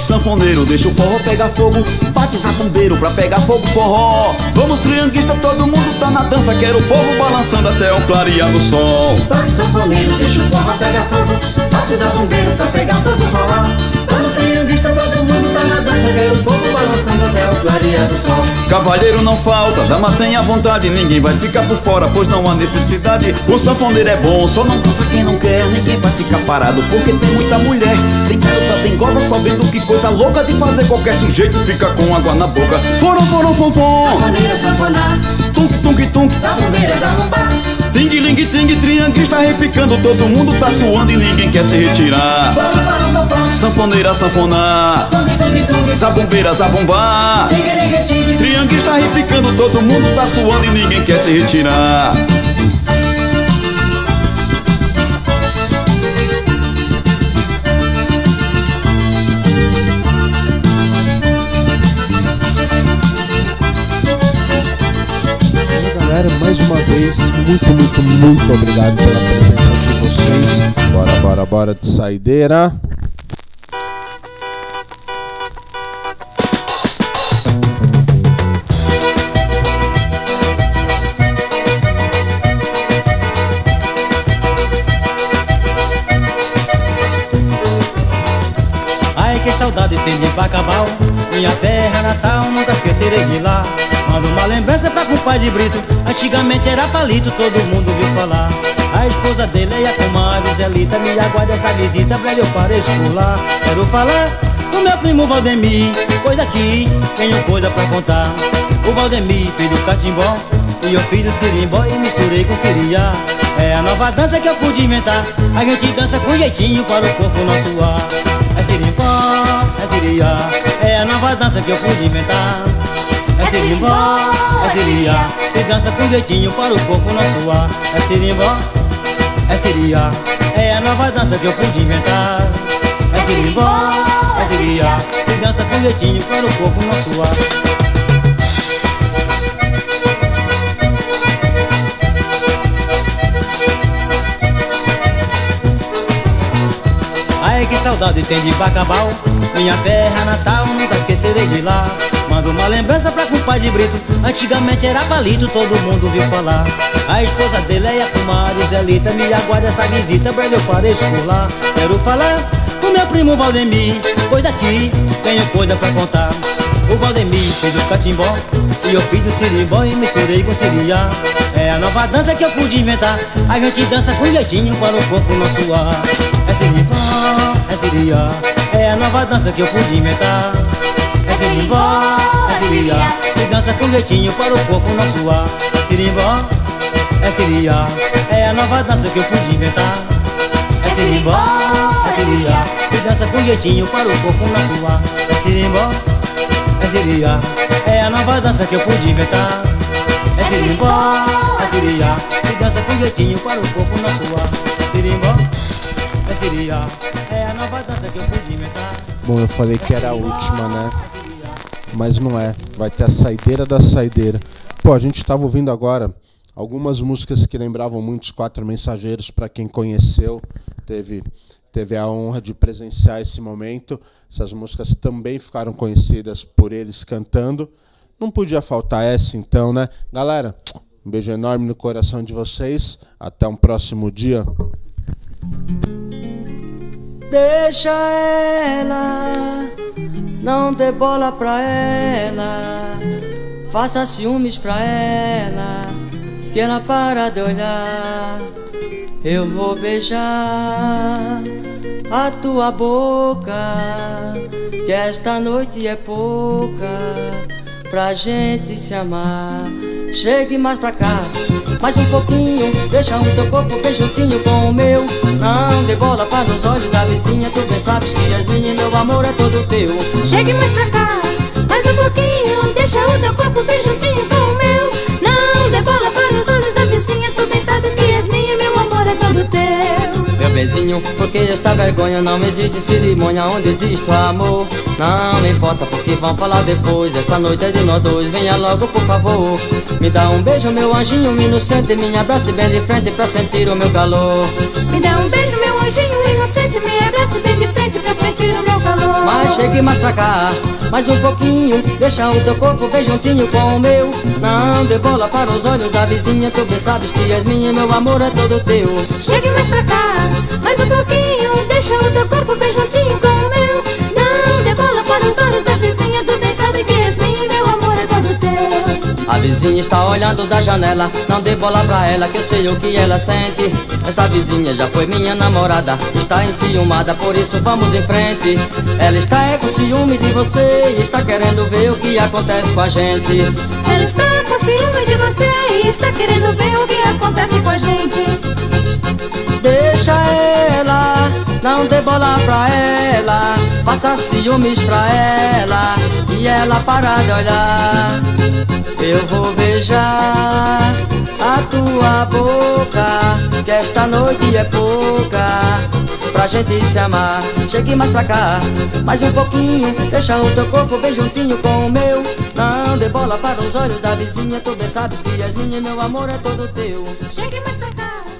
sanfoneiro, deixa o forró pegar fogo. Bate zatumbeiro pra pegar fogo forró. Vamos trianguista, todo mundo tá na dança. Quero o povo balançando até o clarear do sol. Toque sanfoneiro, deixa o forró pegar fogo Bate zabumbeiro pra pegar fogo forró Vamos trianguista, todo mundo tá na dança Quero o povo balançando até o clarear do sol Cavalheiro não falta, dama tem a vontade, ninguém vai ficar por fora, pois não há necessidade. O sanfoneiro é bom, só não dança quem não quer, ninguém vai ficar parado, porque tem muita mulher. Tem garota, tem goza, só vendo que coisa louca de fazer qualquer sujeito fica com água na boca. Foram, foram, fom, fom. Sanfoneiro, sanfonar Tunk, tunk, tunk. Zabumbeiro, zabumbar Ting, ling, ting, trianguista repicando, todo mundo tá suando e ninguém quer se retirar. Sanfoneira, sanfonar. Zabumbeira, zabumbar. Tigre Trianguista repicando, todo mundo tá suando e ninguém quer se retirar. Galera, mais uma vez, muito, muito, muito obrigado pela presença de vocês. Bora, bora, bora de saideira. Ai que saudade tem de Bacabal Minha terra natal, nunca esquecerei de lá Mando uma lembrança pra compadre Brito Antigamente era palito, todo mundo viu falar. A esposa dele é a comadre Zelita Me aguarda essa visita, breve eu pareço por lá Quero falar com meu primo Valdemir Pois aqui tenho coisa pra contar. O Valdemir, filho catimbó E eu fiz o sirimbó e misturei com siriá. É a nova dança que eu pude inventar A gente dança com jeitinho para o corpo nosso ar. É sirimbó, é siriá É a nova dança que eu pude inventar É sirimbó, é siriá Se dança com jeitinho para o corpo nosso ar É sirimbó, é siriá É a nova dança que eu pude inventar. É sirimbó, é siriá Se dança com jeitinho para o corpo nosso ar Ai que saudade tem de Bacabal Minha terra natal, nunca esquecerei de lá. Mando uma lembrança pra compadre Brito. Antigamente era palito, todo mundo viu falar. A esposa dele é a comadre Zelita Me aguarda essa visita, breve eu pareço por lá Quero falar com meu primo Valdemir Pois daqui tenho coisa pra contar. O Valdemir fez o catimbó E eu fiz o sirimbó e misturei com siriá. É a nova dança que eu pude inventar A gente dança com jeitinho para o corpo nosso ar. É sirimbó, é siriá É a nova dança que eu pude inventar. É sirimbó, é siriá E dança com jeitinho para o corpo nosso ar É sirimbó, é siriá É a nova dança que eu pude inventar. É sirimbó, é siriá E dança com jeitinho para o corpo nosso ar É sirimbó, é siriá É a nova dança que eu pude inventar. É sirimbó, é siriá E dança com jeitinho para o corpo nosso ar É sirimbó, é siriá nova dança que eu pude inventar Bom, eu falei que era a última, né? Mas não é. Vai ter a saideira da saideira. Pô, a gente tava ouvindo agora algumas músicas que lembravam muito os Quatro Mensageiros, para quem conheceu, teve teve a honra de presenciar esse momento. Essas músicas também ficaram conhecidas por eles cantando. Não podia faltar essa, então, né? Galera, um beijo enorme no coração de vocês. Até um próximo dia. Deixa ela, não dê bola pra ela. Faça ciúmes pra ela, que ela para de olhar. Eu vou beijar a tua boca, que esta noite é pouca pra gente se amar. Chegue mais pra cá, mais um pouquinho, deixa o teu corpo bem juntinho com o meu. Não dê bola para os olhos da vizinha, tu bem sabes que Yasmin, meu amor é todo teu. Chegue mais pra cá, mais um pouquinho Deixa o teu corpo bem juntinho benzinho, porque esta vergonha não existe cerimônia onde existe o amor. Não me importa porque vão falar depois. Esta noite é de nós dois, venha logo por favor. Me dá um beijo, meu anjinho inocente, me abrace bem de frente pra sentir o meu calor. Me dá um beijo, meu anjinho inocente Me abrace bem meu calor. Mas chegue mais pra cá, mais um pouquinho. Deixa o teu corpo bem juntinho com o meu. Não dê bola para os olhos da vizinha. Tu bem sabes que és minha, meu amor é todo teu. Chegue mais pra cá, mais um pouquinho. Deixa o teu corpo bem juntinho com A vizinha está olhando da janela. Não dê bola pra ela, que eu sei o que ela sente. Essa vizinha já foi minha namorada. Está enciumada, por isso vamos em frente. Ela está é com ciúme de você e está querendo ver o que acontece com a gente. Ela está com ciúme de você e está querendo ver o que acontece com a gente. Deixa ela, não dê bola pra ela. Faça ciúmes pra ela e ela parar de olhar. Eu vou beijar a tua boca, que esta noite é pouca. Pra gente se amar, chegue mais pra cá, mais um pouquinho. Deixa o teu corpo bem juntinho com o meu. Não dê bola para os olhos da vizinha, tu bem sabes que és minha, meu amor é todo teu. Chegue mais pra cá.